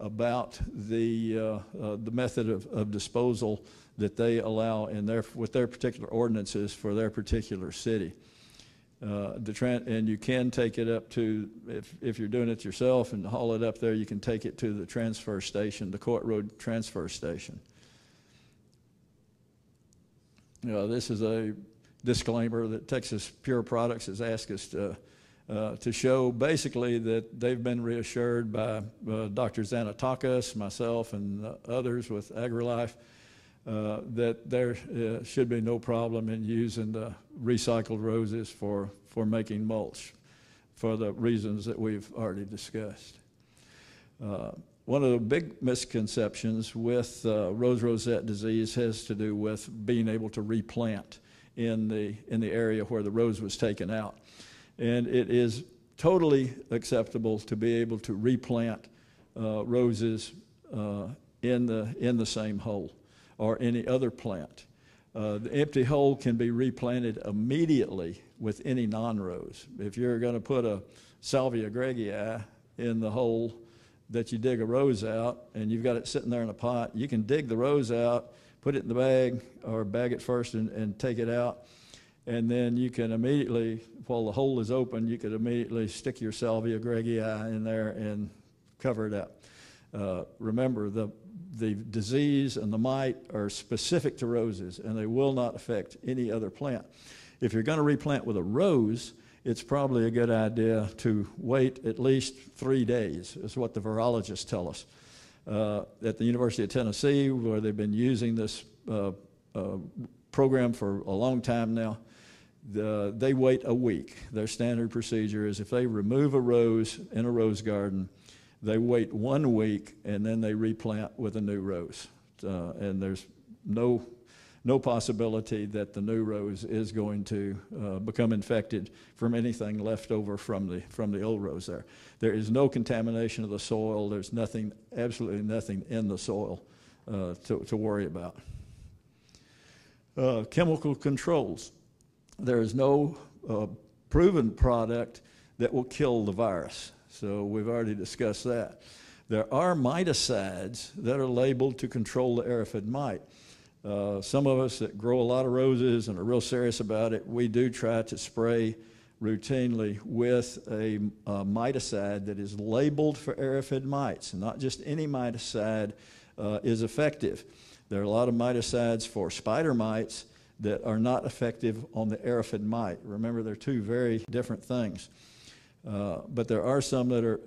Speaker 3: about the, uh, uh the method of, of disposal that they allow in their, with their particular ordinances for their particular city. Uh, and you can take it up to if, if you're doing it yourself and haul it up there you can take it to the transfer station the court road transfer station. You know, this is a disclaimer that texas pure products has asked us to, uh, to show basically that they've been reassured by uh, dr zanatakis myself and others with agrilife uh, that there uh, should be no problem in using the recycled roses for, for making mulch for the reasons that we've already discussed. Uh, one of the big misconceptions with uh, rose rosette disease has to do with being able to replant in the, in the area where the rose was taken out. And it is totally acceptable to be able to replant uh, roses uh, in, the, in the same hole or any other plant. Uh, the empty hole can be replanted immediately with any non-rose. If you're going to put a Salvia greggii in the hole that you dig a rose out and you've got it sitting there in a pot, you can dig the rose out, put it in the bag or bag it first and, and take it out. And then you can immediately, while the hole is open, you could immediately stick your Salvia greggii in there and cover it up. Uh, remember, the the disease and the mite are specific to roses and they will not affect any other plant. If you're going to replant with a rose, it's probably a good idea to wait at least three days, is what the virologists tell us. Uh, at the University of Tennessee, where they've been using this uh, uh, program for a long time now, the, they wait a week. Their standard procedure is if they remove a rose in a rose garden, they wait one week and then they replant with a new rose. Uh, and there's no, no possibility that the new rose is going to uh, become infected from anything left over from the, from the old rose there. There is no contamination of the soil. There's nothing, absolutely nothing in the soil uh, to, to worry about. Uh, chemical controls. There is no uh, proven product that will kill the virus. So we've already discussed that. There are miticides that are labeled to control the aphid mite. Uh, some of us that grow a lot of roses and are real serious about it, we do try to spray routinely with a, a miticide that is labeled for aphid mites. Not just any miticide uh, is effective. There are a lot of miticides for spider mites that are not effective on the aphid mite. Remember, they're two very different things. Uh, but there are some that are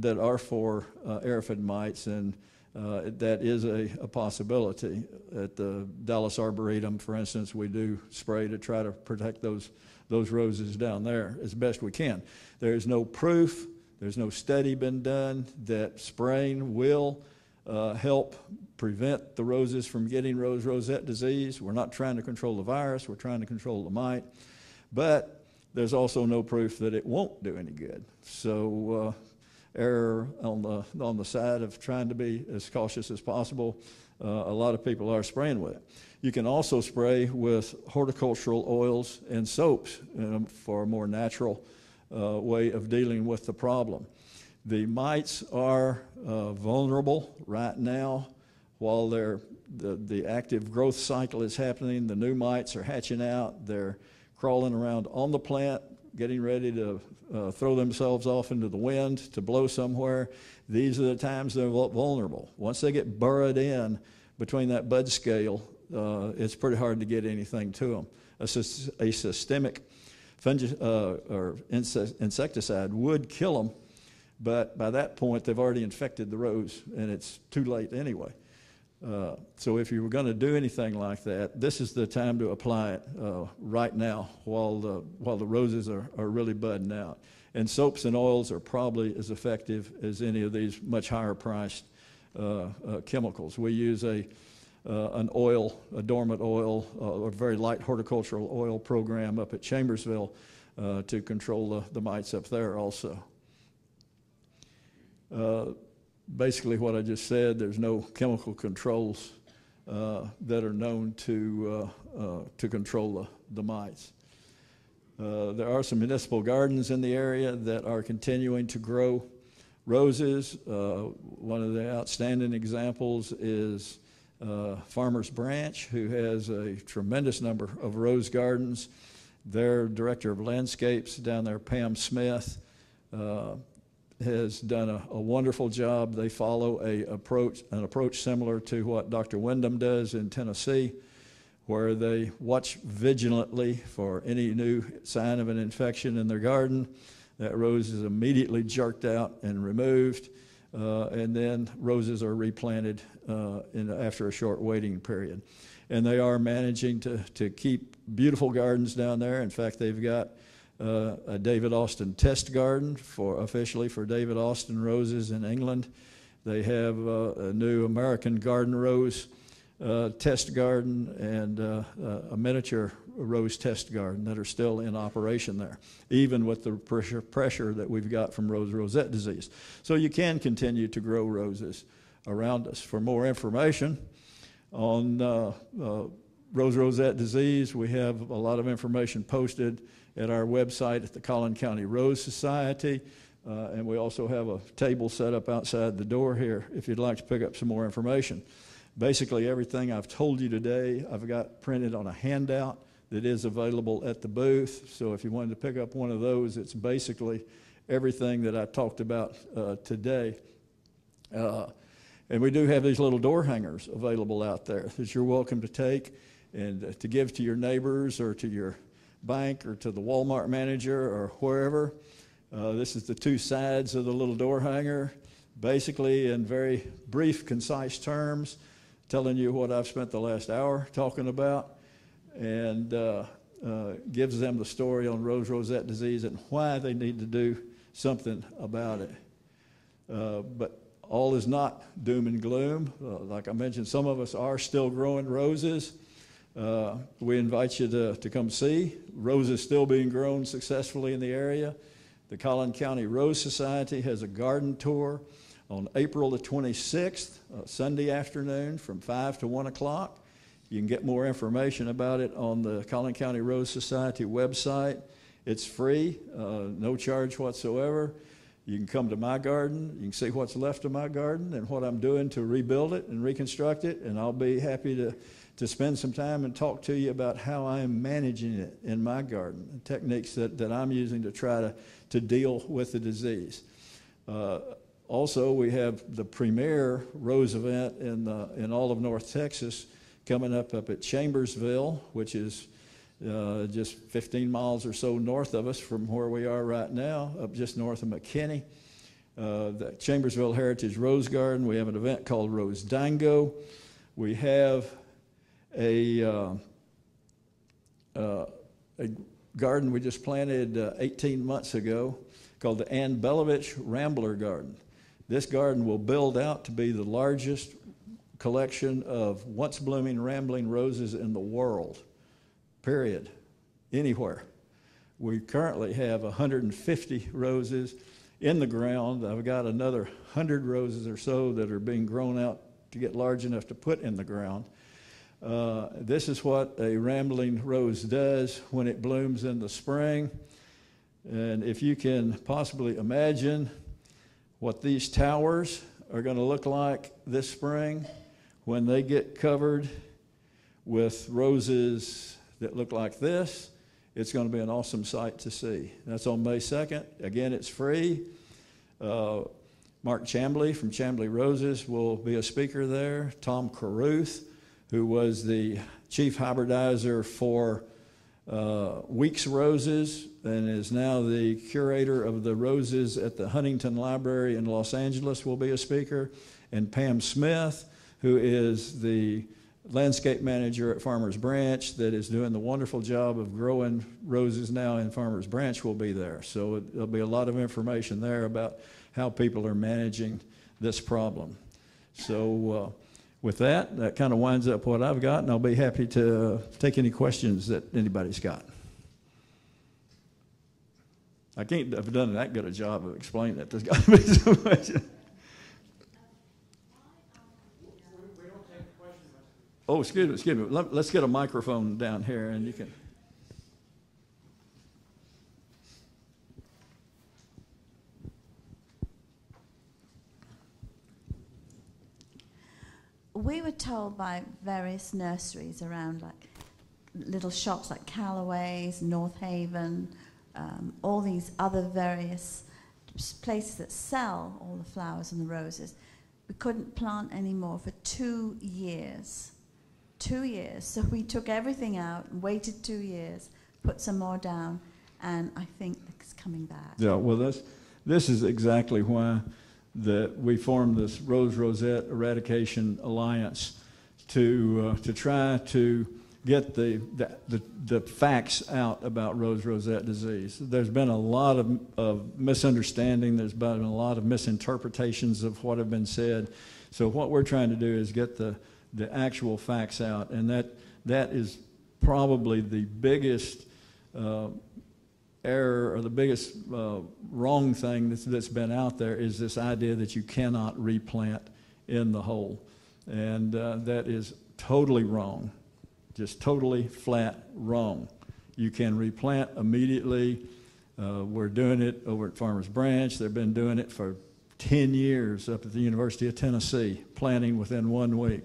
Speaker 3: that are for uh, mites, and uh, that is a, a, possibility. At the Dallas Arboretum, for instance, we do spray to try to protect those those roses down there as best we can. There is no proof, there's no study been done that spraying will uh, help prevent the roses from getting rose rosette disease. We're not trying to control the virus, we're trying to control the mite. But there's also no proof that it won't do any good. So, uh, error on the, on the side of trying to be as cautious as possible. Uh, a lot of people are spraying with it. You can also spray with horticultural oils and soaps um, for a more natural uh, way of dealing with the problem. The mites are uh, vulnerable right now while the, the active growth cycle is happening. The new mites are hatching out. They're crawling around on the plant, getting ready to uh, throw themselves off into the wind to blow somewhere. These are the times they're vulnerable. Once they get burrowed in between that bud scale, uh, it's pretty hard to get anything to them. A, a systemic fungi, uh, or insecticide would kill them, but by that point, they've already infected the rose, and it's too late anyway. Uh, so if you were going to do anything like that, this is the time to apply it uh, right now while the, while the roses are, are really budding out. And soaps and oils are probably as effective as any of these much higher priced uh, uh chemicals. We use a, uh, an oil, a dormant oil, a very light horticultural oil program up at Chambersville to control the, the mites up there also basically what I just said. There's no chemical controls uh, that are known to, uh, uh, to control the, the mites. Uh, there are some municipal gardens in the area that are continuing to grow roses. Uh, one of the outstanding examples is Farmers Branch, who has a tremendous number of rose gardens. Their director of landscapes down there, Pam Smith, has done a, a, wonderful job. They follow a approach, an approach similar to what Dr. Windham does in Tennessee, where they watch vigilantly for any new sign of an infection in their garden. That rose is immediately jerked out and removed, uh, and then roses are replanted uh, in, after a short waiting period. And they are managing to, to keep beautiful gardens down there. In fact, they've got uh, a David Austin test garden for officially for David Austin roses in England. They have uh, a new American garden rose uh, test garden and uh, uh, a miniature rose test garden that are still in operation there, even with the pressure, pressure that we've got from rose rosette disease. So you can continue to grow roses around us. For more information on uh, rose rosette disease, we have a lot of information posted at our website at the Collin County Rose Society. Uh, and we also have a table set up outside the door here if you'd like to pick up some more information. Basically, everything I've told you today, I've got printed on a handout that is available at the booth. So if you wanted to pick up one of those, it's basically everything that I talked about uh, today. Uh, and we do have these little door hangers available out there that you're welcome to take and uh, to give to your neighbors or to your bank or to the Walmart manager or wherever. Uh, this is the two sides of the little door hanger, basically in very brief, concise terms, telling you what I've spent the last hour talking about, and uh, uh, gives them the story on rose rosette disease and why they need to do something about it. Uh, But all is not doom and gloom. Uh, Like I mentioned, some of us are still growing roses. Uh, We invite you to, to come see. Roses still being grown successfully in the area. The Collin County Rose Society has a garden tour on April the 26th, uh, Sunday afternoon from 5 to 1 o'clock. You can get more information about it on the Collin County Rose Society website. It's free, uh, no charge whatsoever. You can come to my garden, you can see what's left of my garden and what I'm doing to rebuild it and reconstruct it, and I'll be happy to, to spend some time and talk to you about how I am managing it in my garden, techniques that, that I'm using to try to, to deal with the disease. Uh, also, we have the premier rose event in, the, in all of North Texas coming up up at Chambersville, which is uh, just 15 miles or so north of us from where we are right now, up just north of McKinney. Uh, the Chambersville Heritage Rose Garden. We have an event called Rose Dango. We have a, uh, uh, a garden we just planted uh, 18 months ago called the Ann Belovich Rambler Garden. This garden will build out to be the largest collection of once blooming rambling roses in the world, period, anywhere. We currently have 150 roses in the ground. I've got another 100 roses or so that are being grown out to get large enough to put in the ground. Uh, this is what a rambling rose does when it blooms in the spring. And if you can possibly imagine what these towers are going to look like this spring when they get covered with roses that look like this, it's going to be an awesome sight to see. That's on May 2nd. Again, it's free. Uh, Mark Chamblee from Chamblee Roses will be a speaker there. Tom Carruth, who was the chief hybridizer for uh, Weeks Roses and is now the curator of the roses at the Huntington Library in Los Angeles, will be a speaker. And Pam Smith, who is the landscape manager at Farmers Branch that is doing the wonderful job of growing roses now in Farmers Branch will be there. So it, there'll be a lot of information there about how people are managing this problem. So uh, with that, that kind of winds up what I've got, and I'll be happy to take any questions that anybody's got. I can't have done that good a job of explaining it. There's got to be some question. Oh, excuse me, excuse me. Let, let's get a microphone down here, and you can.
Speaker 4: We were told by various nurseries around, like little shops like Callaway's, North Haven, um, all these other various places that sell all the flowers and the roses. We couldn't plant anymore for two years. Two years. So we took everything out, waited two years, put some more down, and I think it's coming back.
Speaker 3: Yeah, well, this, this is exactly why that we formed this Rose Rosette Eradication Alliance to, uh, to try to get the, the, the, facts out about rose rosette disease. There's been a lot of, of misunderstanding, there's been a lot of misinterpretations of what have been said. So, what we're trying to do is get the, the actual facts out, and that, that is probably the biggest uh, error or the biggest uh, wrong thing that's, that's been out there is this idea that you cannot replant in the hole. And uh, that is totally wrong, just totally flat wrong. You can replant immediately. Uh, we're doing it over at Farmers Branch. They've been doing it for 10 years up at the University of Tennessee, planting within one week.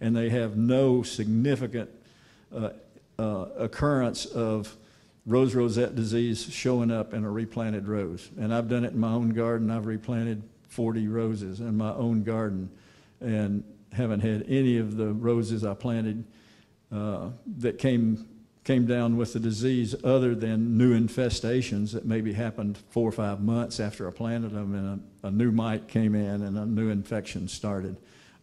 Speaker 3: And they have no significant uh, uh, occurrence of rose rosette disease showing up in a replanted rose. And I've done it in my own garden. I've replanted 40 roses in my own garden and haven't had any of the roses I planted uh, that came came down with the disease other than new infestations that maybe happened four or five months after I planted them and a, a new mite came in and a new infection started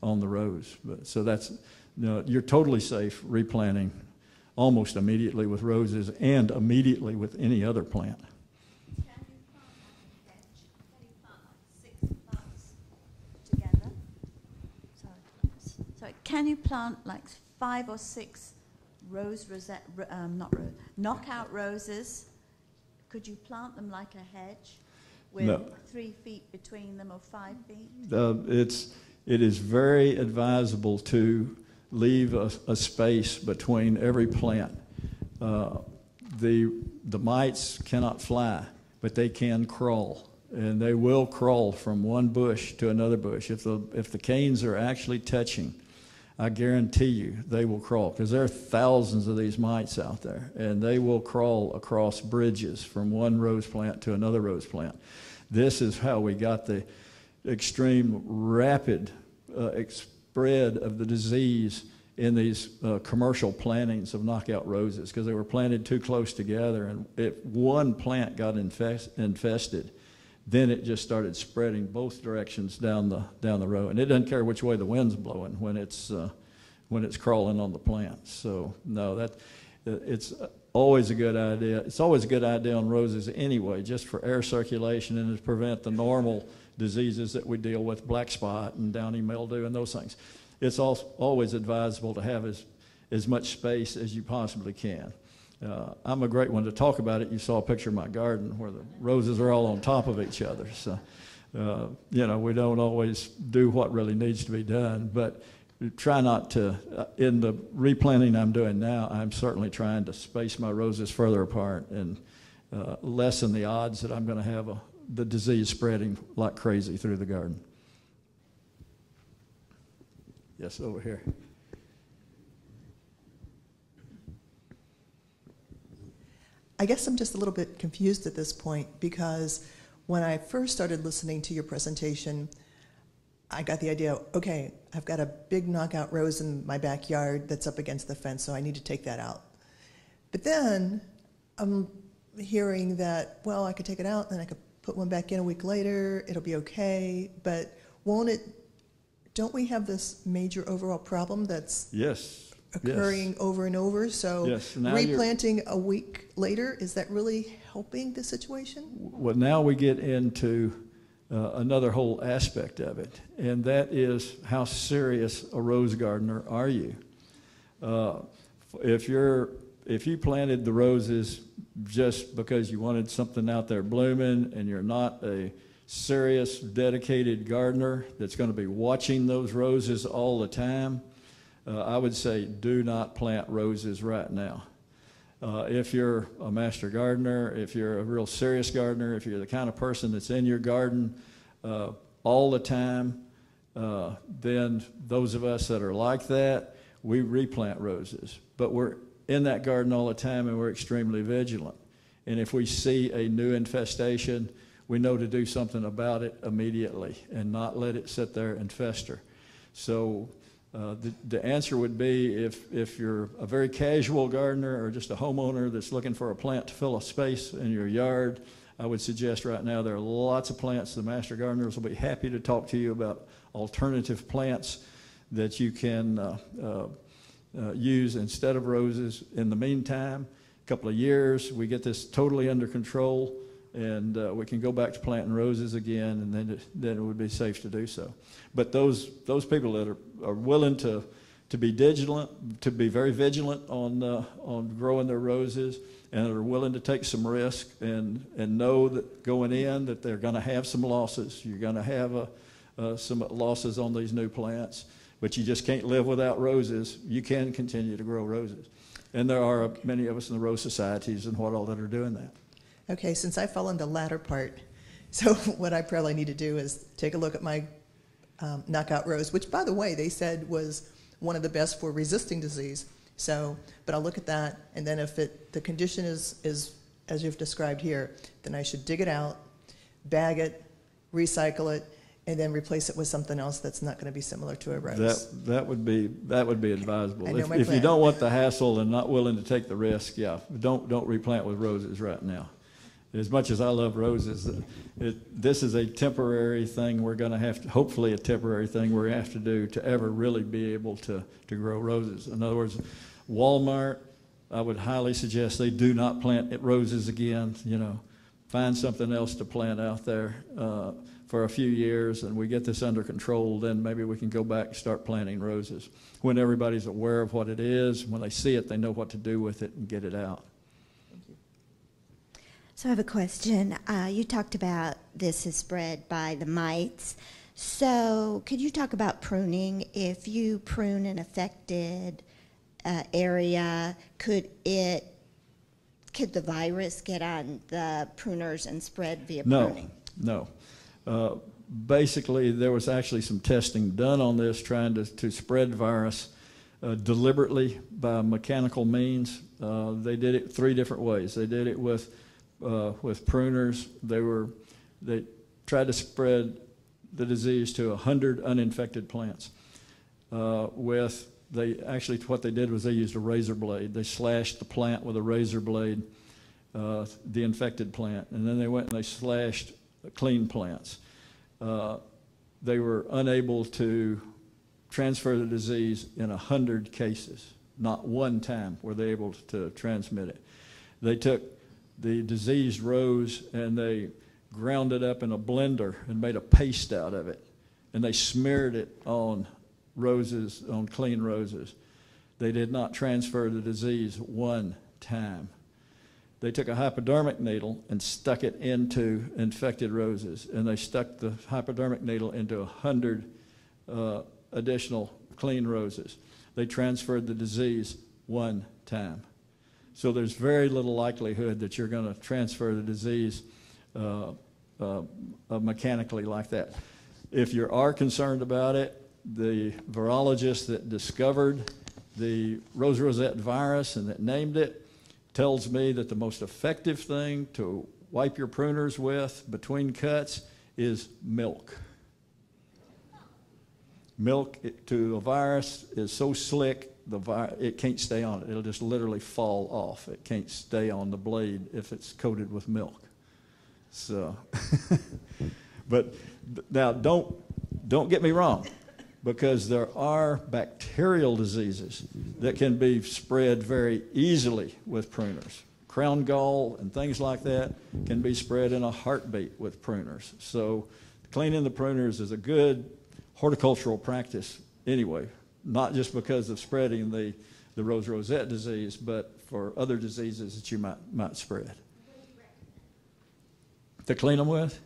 Speaker 3: on the rose. But, so that's, you know, you're totally safe replanting almost immediately with roses and immediately with any other plant.
Speaker 4: can you plant like five or six rose rosette, um, not rose, knockout roses? Could you plant them like a hedge with
Speaker 3: no.
Speaker 4: three feet between them or five feet?
Speaker 3: Uh, it's, it is very advisable to leave a, a space between every plant. Uh, the, the mites cannot fly, but they can crawl. And they will crawl from one bush to another bush. If the, if the canes are actually touching, I guarantee you they will crawl because there are thousands of these mites out there, and they will crawl across bridges from one rose plant to another rose plant. This is how we got the extreme rapid uh, ex- spread of the disease in these uh, commercial plantings of knockout roses because they were planted too close together, and if one plant got infest, infested, then it just started spreading both directions down the down the row, and it doesn't care which way the wind's blowing when it's uh, when it's crawling on the plant. So no, that it's always a good idea. It's always a good idea on roses anyway, just for air circulation and to prevent the normal diseases that we deal with, black spot and downy mildew and those things. It's al- always advisable to have as as much space as you possibly can. Uh, I'm a great one to talk about it. You saw a picture of my garden where the roses are all on top of each other. So, uh, you know, we don't always do what really needs to be done, but try not to. Uh, in the replanting I'm doing now, I'm certainly trying to space my roses further apart and uh, lessen the odds that I'm going to have a, the disease spreading like crazy through the garden. Yes, over here.
Speaker 5: I guess I'm just a little bit confused at this point because when I first started listening to your presentation, I got the idea okay, I've got a big knockout rose in my backyard that's up against the fence, so I need to take that out. But then I'm hearing that, well, I could take it out and then I could put one back in a week later, it'll be okay, but won't it? Don't we have this major overall problem that's
Speaker 3: Yes.
Speaker 5: occurring over and over. So
Speaker 3: Yes, now
Speaker 5: replanting a week later, is that really helping the situation?
Speaker 3: Well, now we get into uh, another whole aspect of it, and that is how serious a rose gardener are you? Uh, if you're if you planted the roses just because you wanted something out there blooming, and you're not a serious, dedicated gardener that's going to be watching those roses all the time, uh, I would say do not plant roses right now. Uh, if you're a master gardener, if you're a real serious gardener, if you're the kind of person that's in your garden uh, all the time, uh, then those of us that are like that, we replant roses. But we're in that garden all the time and we're extremely vigilant. And if we see a new infestation, we know to do something about it immediately and not let it sit there and fester. So uh, the, the answer would be if, if you're a very casual gardener or just a homeowner that's looking for a plant to fill a space in your yard, I would suggest right now there are lots of plants. The master gardeners will be happy to talk to you about alternative plants that you can uh, uh, uh, use instead of roses. In the meantime, a couple of years, we get this totally under control and uh, we can go back to planting roses again, and then it, then it would be safe to do so. But those those people that are, are willing to to be vigilant, to be very vigilant on uh, on growing their roses, and are willing to take some risk and and know that going in that they're going to have some losses. You're going to have uh, some losses on these new plants, but you just can't live without roses. You can continue to grow roses, and there are many of us in the rose societies and what all that are doing that.
Speaker 5: Okay, since I fell in the latter part, so what I probably need to do is take a look at my um, knockout rose, which, by the way, they said was one of the best for resisting disease. So, but I'll look at that, and then if it the condition is is as you've described here, then I should dig it out, bag it, recycle it, and then replace it with something else that's not going to be similar to a rose.
Speaker 3: That that would be that would be advisable.
Speaker 5: I know
Speaker 3: If,
Speaker 5: my
Speaker 3: if you
Speaker 5: plan.
Speaker 3: don't want the hassle and not willing to take the risk, yeah, don't don't replant with roses right now. As much as I love roses, it, this is a temporary thing. We're going to have to, hopefully, a temporary thing we're to have to do to ever really be able to to grow roses. In other words, Walmart, I would highly suggest they do not plant roses again. You know, find something else to plant out there. Uh, for a few years and we get this under control, then maybe we can go back and start planting roses. When everybody's aware of what it is, when they see it, they know what to do with it and get it out.
Speaker 6: So I have a question. Uh, you talked about this is spread by the mites. So could you talk about pruning? If you prune an affected uh, area, could it could the virus get on the pruners and spread via
Speaker 3: No,
Speaker 6: pruning?
Speaker 3: no. Uh, Basically, there was actually some testing done on this, trying to, to spread virus uh, deliberately by mechanical means. Uh, They did it three different ways. They did it with, uh, with pruners. They were, they tried to spread the disease to 100 uninfected plants. Uh, With, they, actually, what they did was they used a razor blade. They slashed the plant with a razor blade, uh, the infected plant, and then they went and they slashed clean plants. Uh, They were unable to transfer the disease in 100 cases. Not one time were they able to transmit it. They took the diseased rose and they ground it up in a blender and made a paste out of it. And they smeared it on roses, on clean roses. They did not transfer the disease one time. They took a hypodermic needle and stuck it into infected roses, and they stuck the hypodermic needle into 100 uh, additional clean roses. They transferred the disease one time. So there's very little likelihood that you're going to transfer the disease uh, uh, uh, mechanically like that. If you are concerned about it, the virologist that discovered the rose rosette virus and that named it tells me that the most effective thing to wipe your pruners with between cuts is milk. Milk to a virus is so slick, the vi- it can't stay on it. It'll just literally fall off. It can't stay on the blade if it's coated with milk. So, but now don't don't get me wrong, because there are bacterial diseases that can be spread very easily with pruners. Crown gall and things like that can be spread in a heartbeat with pruners. So, cleaning the pruners is a good horticultural practice anyway, not just because of spreading the, the rose rosette disease, but for other diseases that you might, might spread. To clean them with?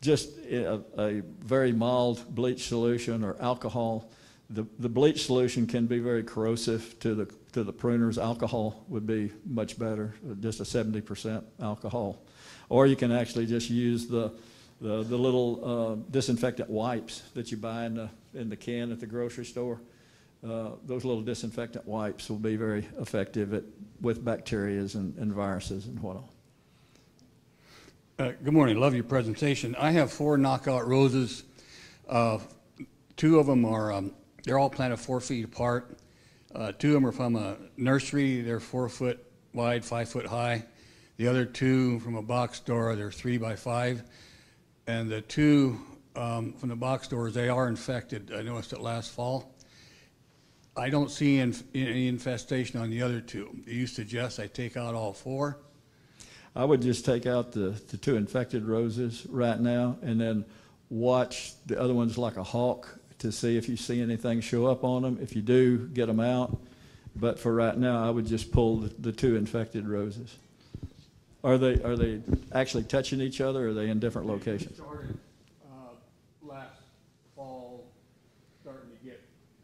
Speaker 3: Just a, a very mild bleach solution or alcohol. The, the bleach solution can be very corrosive to the, to the pruners. Alcohol would be much better, just a 70% alcohol. Or you can actually just use the, the, the little uh, disinfectant wipes that you buy in the, in the can at the grocery store. Uh, those little disinfectant wipes will be very effective at, with bacteria and, and viruses and whatnot.
Speaker 7: Uh, Good morning, love your presentation. I have four knockout roses. Uh, Two of them are, um, they're all planted four feet apart. Uh, Two of them are from a nursery, they're four foot wide, five foot high. The other two from a box store, they're three by five. And the two um, from the box stores, they are infected. I noticed it last fall. I don't see inf- any infestation on the other two. Do you suggest I take out all four?
Speaker 3: I would just take out the, the two infected roses right now and then watch the other ones like a hawk to see if you see anything show up on them. If you do, get them out. But for right now, I would just pull the, the two infected roses. Are they, are they actually touching each other or are they in different locations?
Speaker 7: Started uh, last fall, starting to get,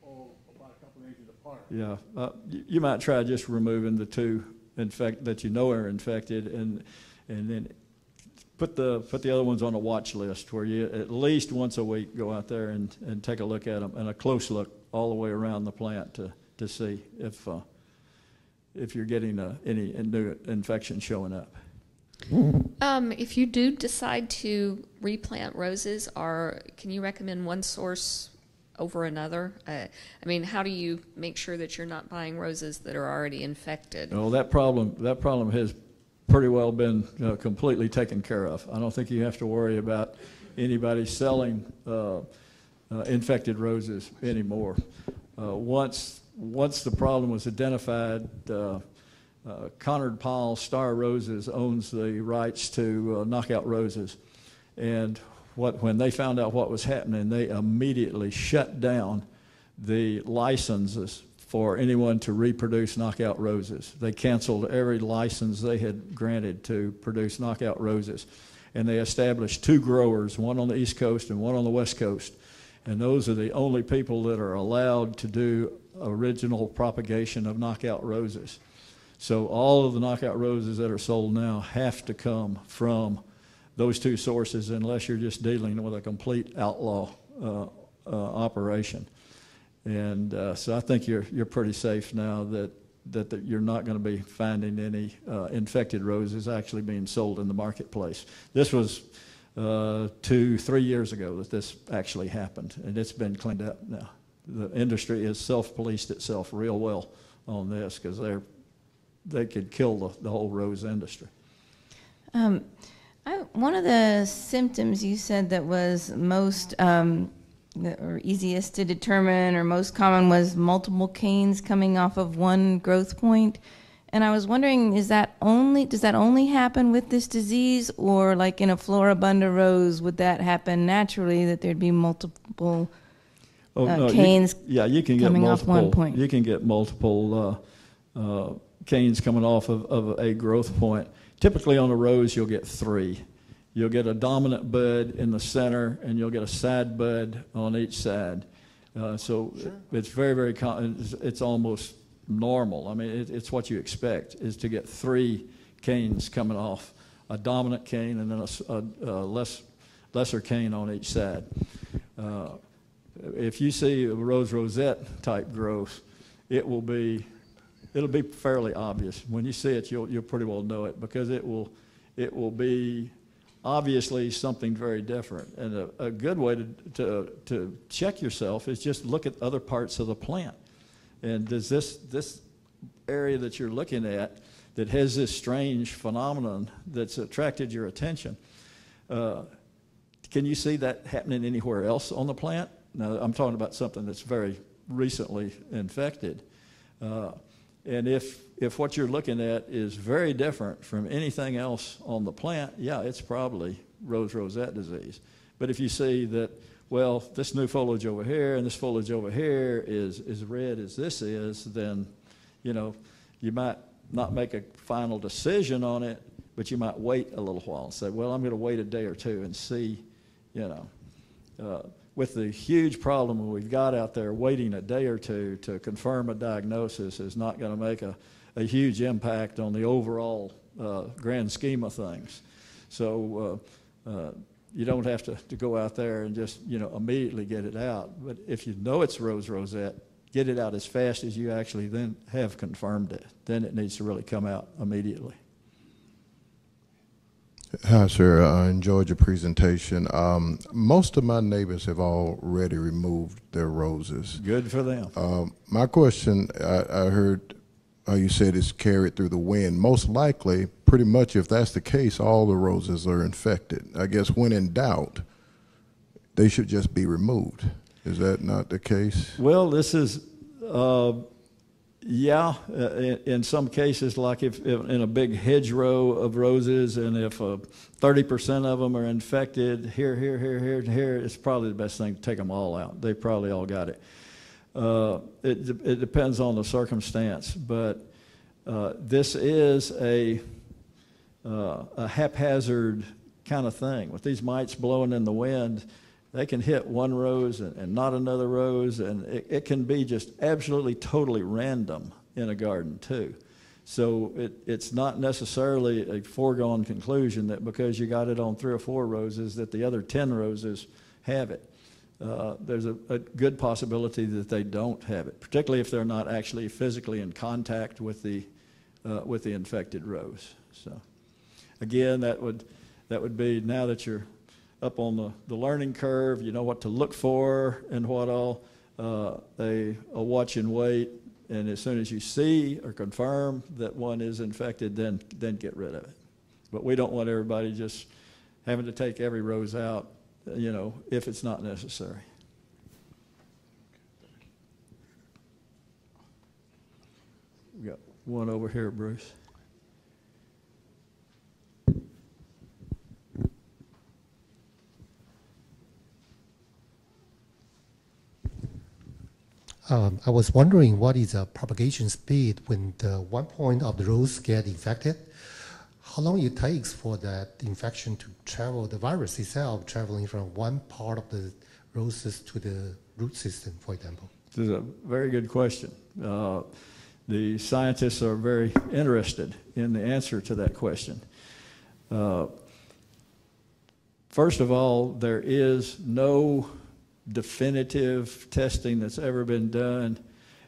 Speaker 7: oh, about a couple of inches apart.
Speaker 3: Yeah, uh, you, you might try just removing the two infect, that you know are infected and, and then put the, put the other ones on a watch list where you at least once a week go out there and, and take a look at them and a close look all the way around the plant to, to see if, uh, if you're getting uh, any new infection showing up.
Speaker 8: Um, if you do decide to replant roses, are can you recommend one source over another? Uh, I mean, how do you make sure that you're not buying roses that are already infected?
Speaker 3: Well, that problem, that problem has pretty well been completely taken care of. I don't think you have to worry about anybody selling uh, uh, infected roses anymore. Uh, once, once the problem was identified, uh, Conard-Pyle Star Roses owns the rights to knockout roses. And what, when they found out what was happening, they immediately shut down the licenses for anyone to reproduce knockout roses. They canceled every license they had granted to produce knockout roses. And they established two growers, one on the East Coast and one on the West Coast. And those are the only people that are allowed to do original propagation of knockout roses. So all of the knockout roses that are sold now have to come from those two sources unless you're just dealing with a complete outlaw uh, uh, operation. And uh, so I think you're, you're pretty safe now that, that, that you're not going to be finding any uh, infected roses actually being sold in the marketplace. This was two, three years ago that this actually happened, and it's been cleaned up now. The industry has self-policed itself real well on this because they're they could kill the, the whole rose industry.
Speaker 9: Um, I, one of the symptoms you said that was most um, or easiest to determine or most common was multiple canes coming off of one growth point. And I was wondering, is that only does that only happen with this disease, or like in a floribunda rose, would that happen naturally that there'd be multiple?
Speaker 3: Oh,
Speaker 9: uh,
Speaker 3: no, you-
Speaker 9: canes
Speaker 3: yeah, you can get
Speaker 9: coming off one point.
Speaker 3: You can get multiple uh, uh, canes coming off of, of a growth point. Typically, on a rose, you'll get three. You'll get a dominant bud in the center, and you'll get a side bud on each side. Uh, so it's very, very. Com- it's, it's almost normal. I mean, it, it's what you expect is to get three canes coming off, a dominant cane, and then a less lesser cane on each side. Uh, if you see a rose rosette type growth, it will be, it'll be fairly obvious. When you see it, you'll, you'll pretty well know it because it will, it will be obviously something very different. And a, a good way to, to, to check yourself is just look at other parts of the plant. And does this, this area that you're looking at that has this strange phenomenon that's attracted your attention, uh, can you see that happening anywhere else on the plant? Now, I'm talking about something that's very recently infected. Uh, and if, if what you're looking at is very different from anything else on the plant, yeah, it's probably rose rosette disease. But if you see that, well, this new foliage over here and this foliage over here is as red as this is, then, you know, you might not make a final decision on it, but you might wait a little while and say, well, I'm going to wait a day or two and see, you know. Uh, with the huge problem we've got out there, waiting a day or two to confirm a diagnosis is not going to make a, a huge impact on the overall uh, grand scheme of things. So uh, uh, you don't have to, to go out there and just you know immediately get it out. But if you know it's rose rosette, get it out as fast as you actually then have confirmed it. Then it needs to really come out immediately.
Speaker 10: Hi, sir. I enjoyed your presentation. Um, most of my neighbors have already removed their roses.
Speaker 3: Good for them.
Speaker 10: Um, my question, I, I heard uh, you said it's carried through the wind. Most likely, pretty much, if that's the case, all the roses are infected. I guess when in doubt, they should just be removed. Is that not the case?
Speaker 3: Well, this is, uh, yeah, uh, in, some cases, like if, if in a big hedgerow of roses, and if uh, 30% of them are infected, here, here, here, here, here, it's probably the best thing to take them all out. They probably all got it. Uh, it, it depends on the circumstance, but uh, this is a, uh, a haphazard kind of thing. With these mites blowing in the wind, they can hit one rose and, and not another rose, and it, it can be just absolutely totally random in a garden, too. So it, it's not necessarily a foregone conclusion that because you got it on three or four roses, that the other 10 roses have it. Uh, there's a, a good possibility that they don't have it, particularly if they're not actually physically in contact with the, uh, with the infected rose. So again, that would, that would be now that you're up on the, the learning curve, you know what to look for and what all, uh, a, a watch and wait. And as soon as you see or confirm that one is infected, then, then get rid of it. But we don't want everybody just having to take every rose out, you know, if it's not necessary. We got one over here, Bruce.
Speaker 11: I was wondering what is the propagation speed when the one point of the rose get infected? How long it takes for that infection to travel, the virus itself traveling from one part of the roses to the root system, for example?
Speaker 3: This is a very good question. Uh, the scientists are very interested in the answer to that question. Uh, first of all, there is no definitive testing that's ever been done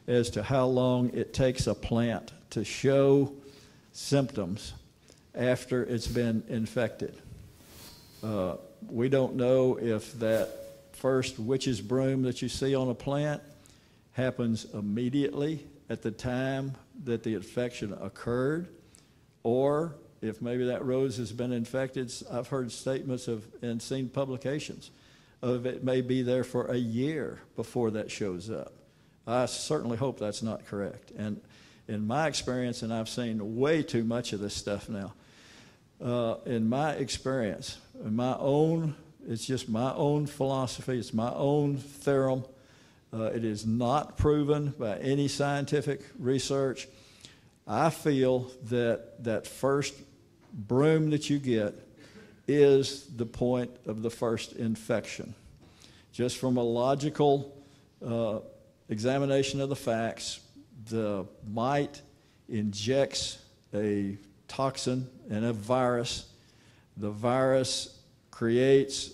Speaker 3: as to how long it takes a plant to show symptoms after it's been infected. Uh, we don't know if that first witch's broom that you see on a plant happens immediately at the time that the infection occurred, or if maybe that rose has been infected. I've heard statements of and seen publications of it may be there for a year before that shows up. I certainly hope that's not correct. And in my experience, and I've seen way too much of this stuff now, uh, in my experience, in my own, it's just my own philosophy, it's my own theorem. Uh, it is not proven by any scientific research. I feel that that first broom that you get is the point of the first infection. Just from a logical uh, examination of the facts, the mite injects a toxin and a virus. The virus creates,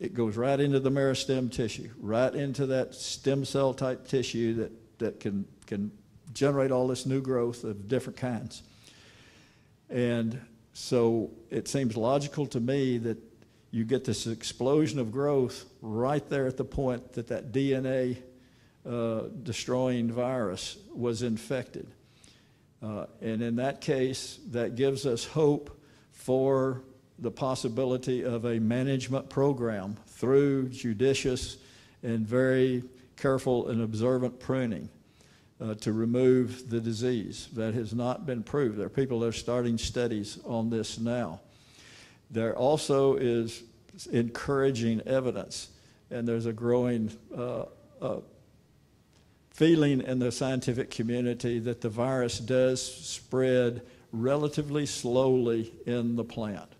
Speaker 3: it goes right into the meristem tissue, right into that stem cell type tissue that, that can, can generate all this new growth of different kinds. And so it seems logical to me that you get this explosion of growth right there at the point that that DNA uh, destroying virus was infected. Uh, and in that case, that gives us hope for the possibility of a management program through judicious and very careful and observant pruning uh, to remove the disease. That has not been proved. There are people that are starting studies on this now. There also is encouraging evidence, and there's a growing uh, uh, feeling in the scientific community that the virus does spread relatively slowly in the plant,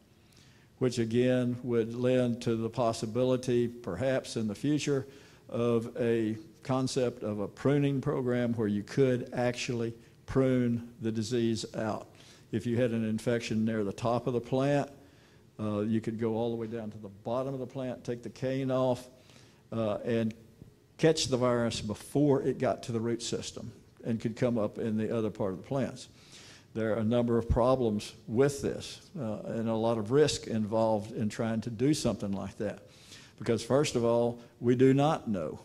Speaker 3: which again would lend to the possibility, perhaps in the future, of a concept of a pruning program where you could actually prune the disease out. If you had an infection near the top of the plant, uh, you could go all the way down to the bottom of the plant, take the cane off, uh, and catch the virus before it got to the root system and could come up in the other part of the plants. There are a number of problems with this uh, and a lot of risk involved in trying to do something like that. Because, first of all, we do not know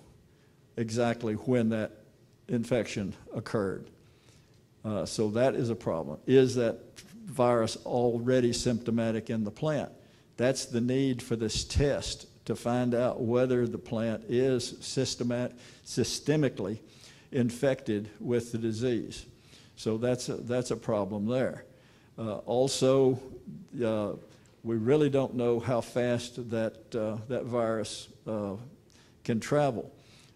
Speaker 3: exactly when that infection occurred. Uh, so that is a problem. Is that virus already symptomatic in the plant? That's the need for this test to find out whether the plant is systemat- systemically infected with the disease. So that's a, that's a problem there. Uh, also, uh, we really don't know how fast that, uh, that virus uh, can travel.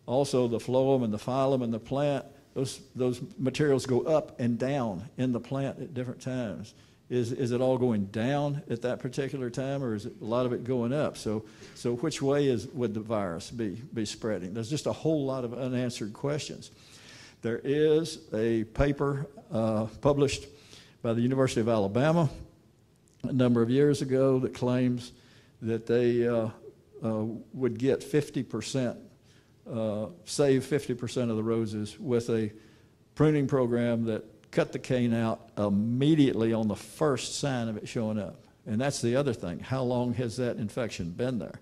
Speaker 3: Also, the phloem and the xylem and the plant, those, those materials go up and down in the plant at different times. Is, is it all going down at that particular time, or is it a lot of it going up? So, so which way is, would the virus be, be spreading? There's just a whole lot of unanswered questions. There is a paper uh, published by the University of Alabama a number of years ago that claims that they uh, uh, would get 50 percent uh, save 50% of the roses with a pruning program that cut the cane out immediately on the first sign of it showing up. And that's the other thing. How long has that infection been there?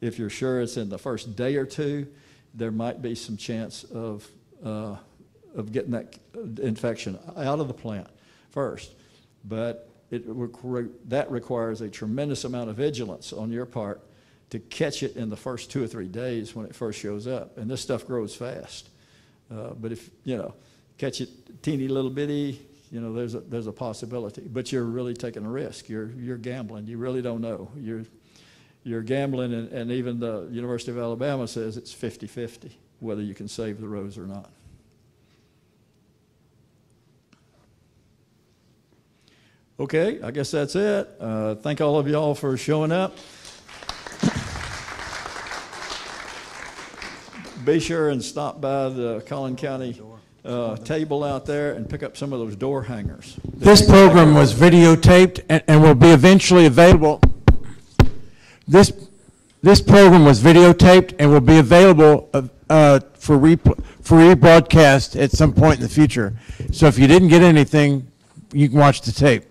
Speaker 3: If you're sure it's in the first day or two, there might be some chance of, uh, of getting that infection out of the plant first. But it, that requires a tremendous amount of vigilance on your part to catch it in the first two or three days when it first shows up. And this stuff grows fast. Uh, but if, you know, catch it teeny little bitty, you know, there's a, there's a possibility. But you're really taking a risk. You're, you're gambling. You really don't know. You're, you're gambling, and, and even the University of Alabama says it's 50 50 whether you can save the rose or not. Okay, I guess that's it. Uh, thank all of y'all for showing up. Be sure and stop by the Collin County uh, table out there and pick up some of those door hangers.
Speaker 12: This program was videotaped and, and will be eventually available. This, this program was videotaped and will be available uh, uh, for, re, for rebroadcast at some point in the future. So if you didn't get anything, you can watch the tape.